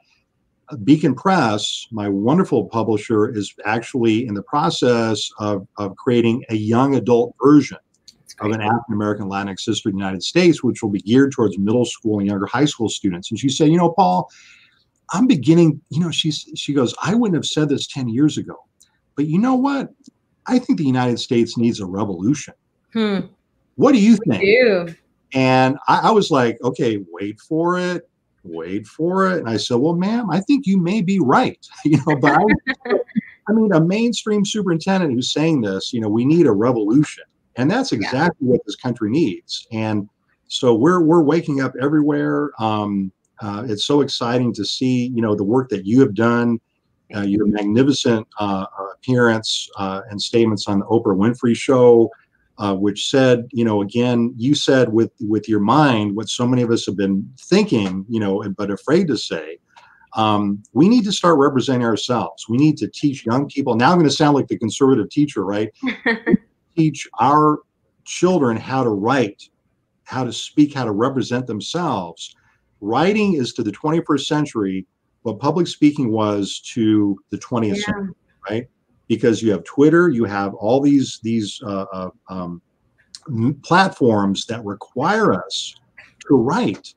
Beacon Press, my wonderful publisher, is actually in the process of, of creating a young adult version of an African American Latinx history in the United States, which will be geared towards middle school and younger high school students. And she said, You know, Paul, I'm beginning, you know, she's, she goes, I wouldn't have said this 10 years ago. But you know what? I think the United States needs a revolution. Hmm. What do you think? Do. And I, I was like, okay, wait for it, wait for it. And I said, well, ma'am, I think you may be right. you know, but I, I mean, a mainstream superintendent who's saying this, you know, we need a revolution. And that's exactly yeah. what this country needs. And so we're we're waking up everywhere. Um, uh, it's so exciting to see, you know, the work that you have done, uh, your magnificent uh, appearance uh, and statements on the Oprah Winfrey Show uh, which said, you know, again, you said with with your mind what so many of us have been thinking, you know, but afraid to say. Um, we need to start representing ourselves. We need to teach young people. Now I'm going to sound like the conservative teacher, right? teach our children how to write, how to speak, how to represent themselves. Writing is to the 21st century what public speaking was to the 20th yeah. century, right? because you have Twitter, you have all these these uh, uh, um, platforms that require us to write.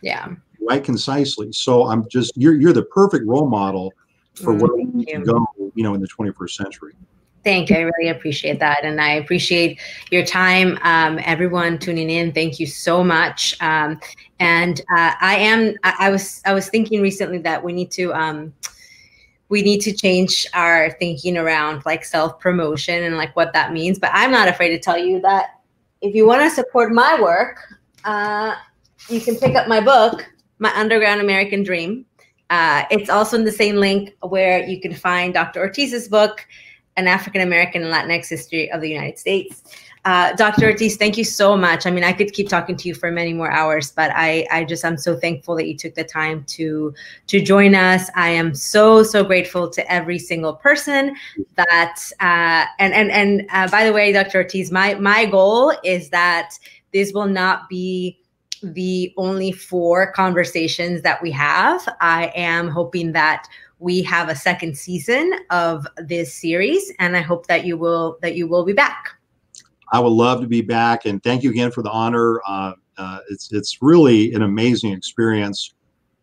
Yeah. Write concisely. So I'm just you're you're the perfect role model for mm, where we need to go, you know, in the 21st century. Thank you. I really appreciate that. And I appreciate your time. Um, everyone tuning in, thank you so much. Um, and uh, I am, I, I, was, I was thinking recently that we need to, um, we need to change our thinking around like self promotion and like what that means. But I'm not afraid to tell you that if you want to support my work, uh, you can pick up my book, My Underground American Dream. Uh, it's also in the same link where you can find Dr. Ortiz's book, An African American and Latinx History of the United States. Uh, Dr. Ortiz, thank you so much. I mean, I could keep talking to you for many more hours, but I, I just I'm so thankful that you took the time to to join us. I am so so grateful to every single person that uh, and and and uh, by the way, Dr. Ortiz, my my goal is that this will not be the only four conversations that we have. I am hoping that we have a second season of this series and i hope that you will that you will be back. I would love to be back and thank you again for the honor. Uh, uh, it's it's really an amazing experience.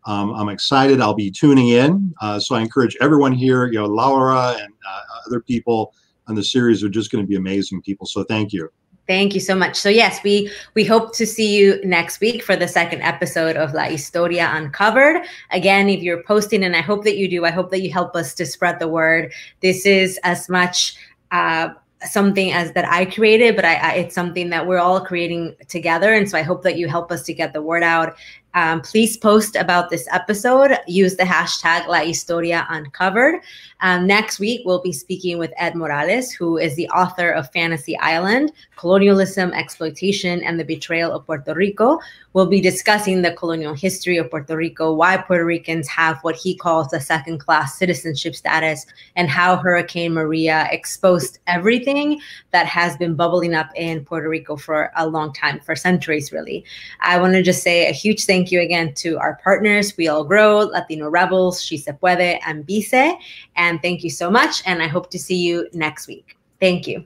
Um, i'm excited i'll be tuning in. Uh, so i encourage everyone here you know laura and uh, other people on the series are just going to be amazing people so thank you Thank you so much. So yes, we we hope to see you next week for the second episode of La Historia Uncovered. Again, if you're posting, and I hope that you do, I hope that you help us to spread the word. This is as much uh, something as that I created, but I, I, it's something that we're all creating together. And so I hope that you help us to get the word out um, please post about this episode. Use the hashtag La Historia Uncovered. Um, next week, we'll be speaking with Ed Morales, who is the author of Fantasy Island Colonialism, Exploitation, and the Betrayal of Puerto Rico. We'll be discussing the colonial history of Puerto Rico, why Puerto Ricans have what he calls a second class citizenship status, and how Hurricane Maria exposed everything that has been bubbling up in Puerto Rico for a long time, for centuries, really. I want to just say a huge thank thank you again to our partners, We All Grow, Latino Rebels, She Se Puede, and Bese. And thank you so much. And I hope to see you next week. Thank you.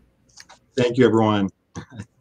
Thank you, everyone.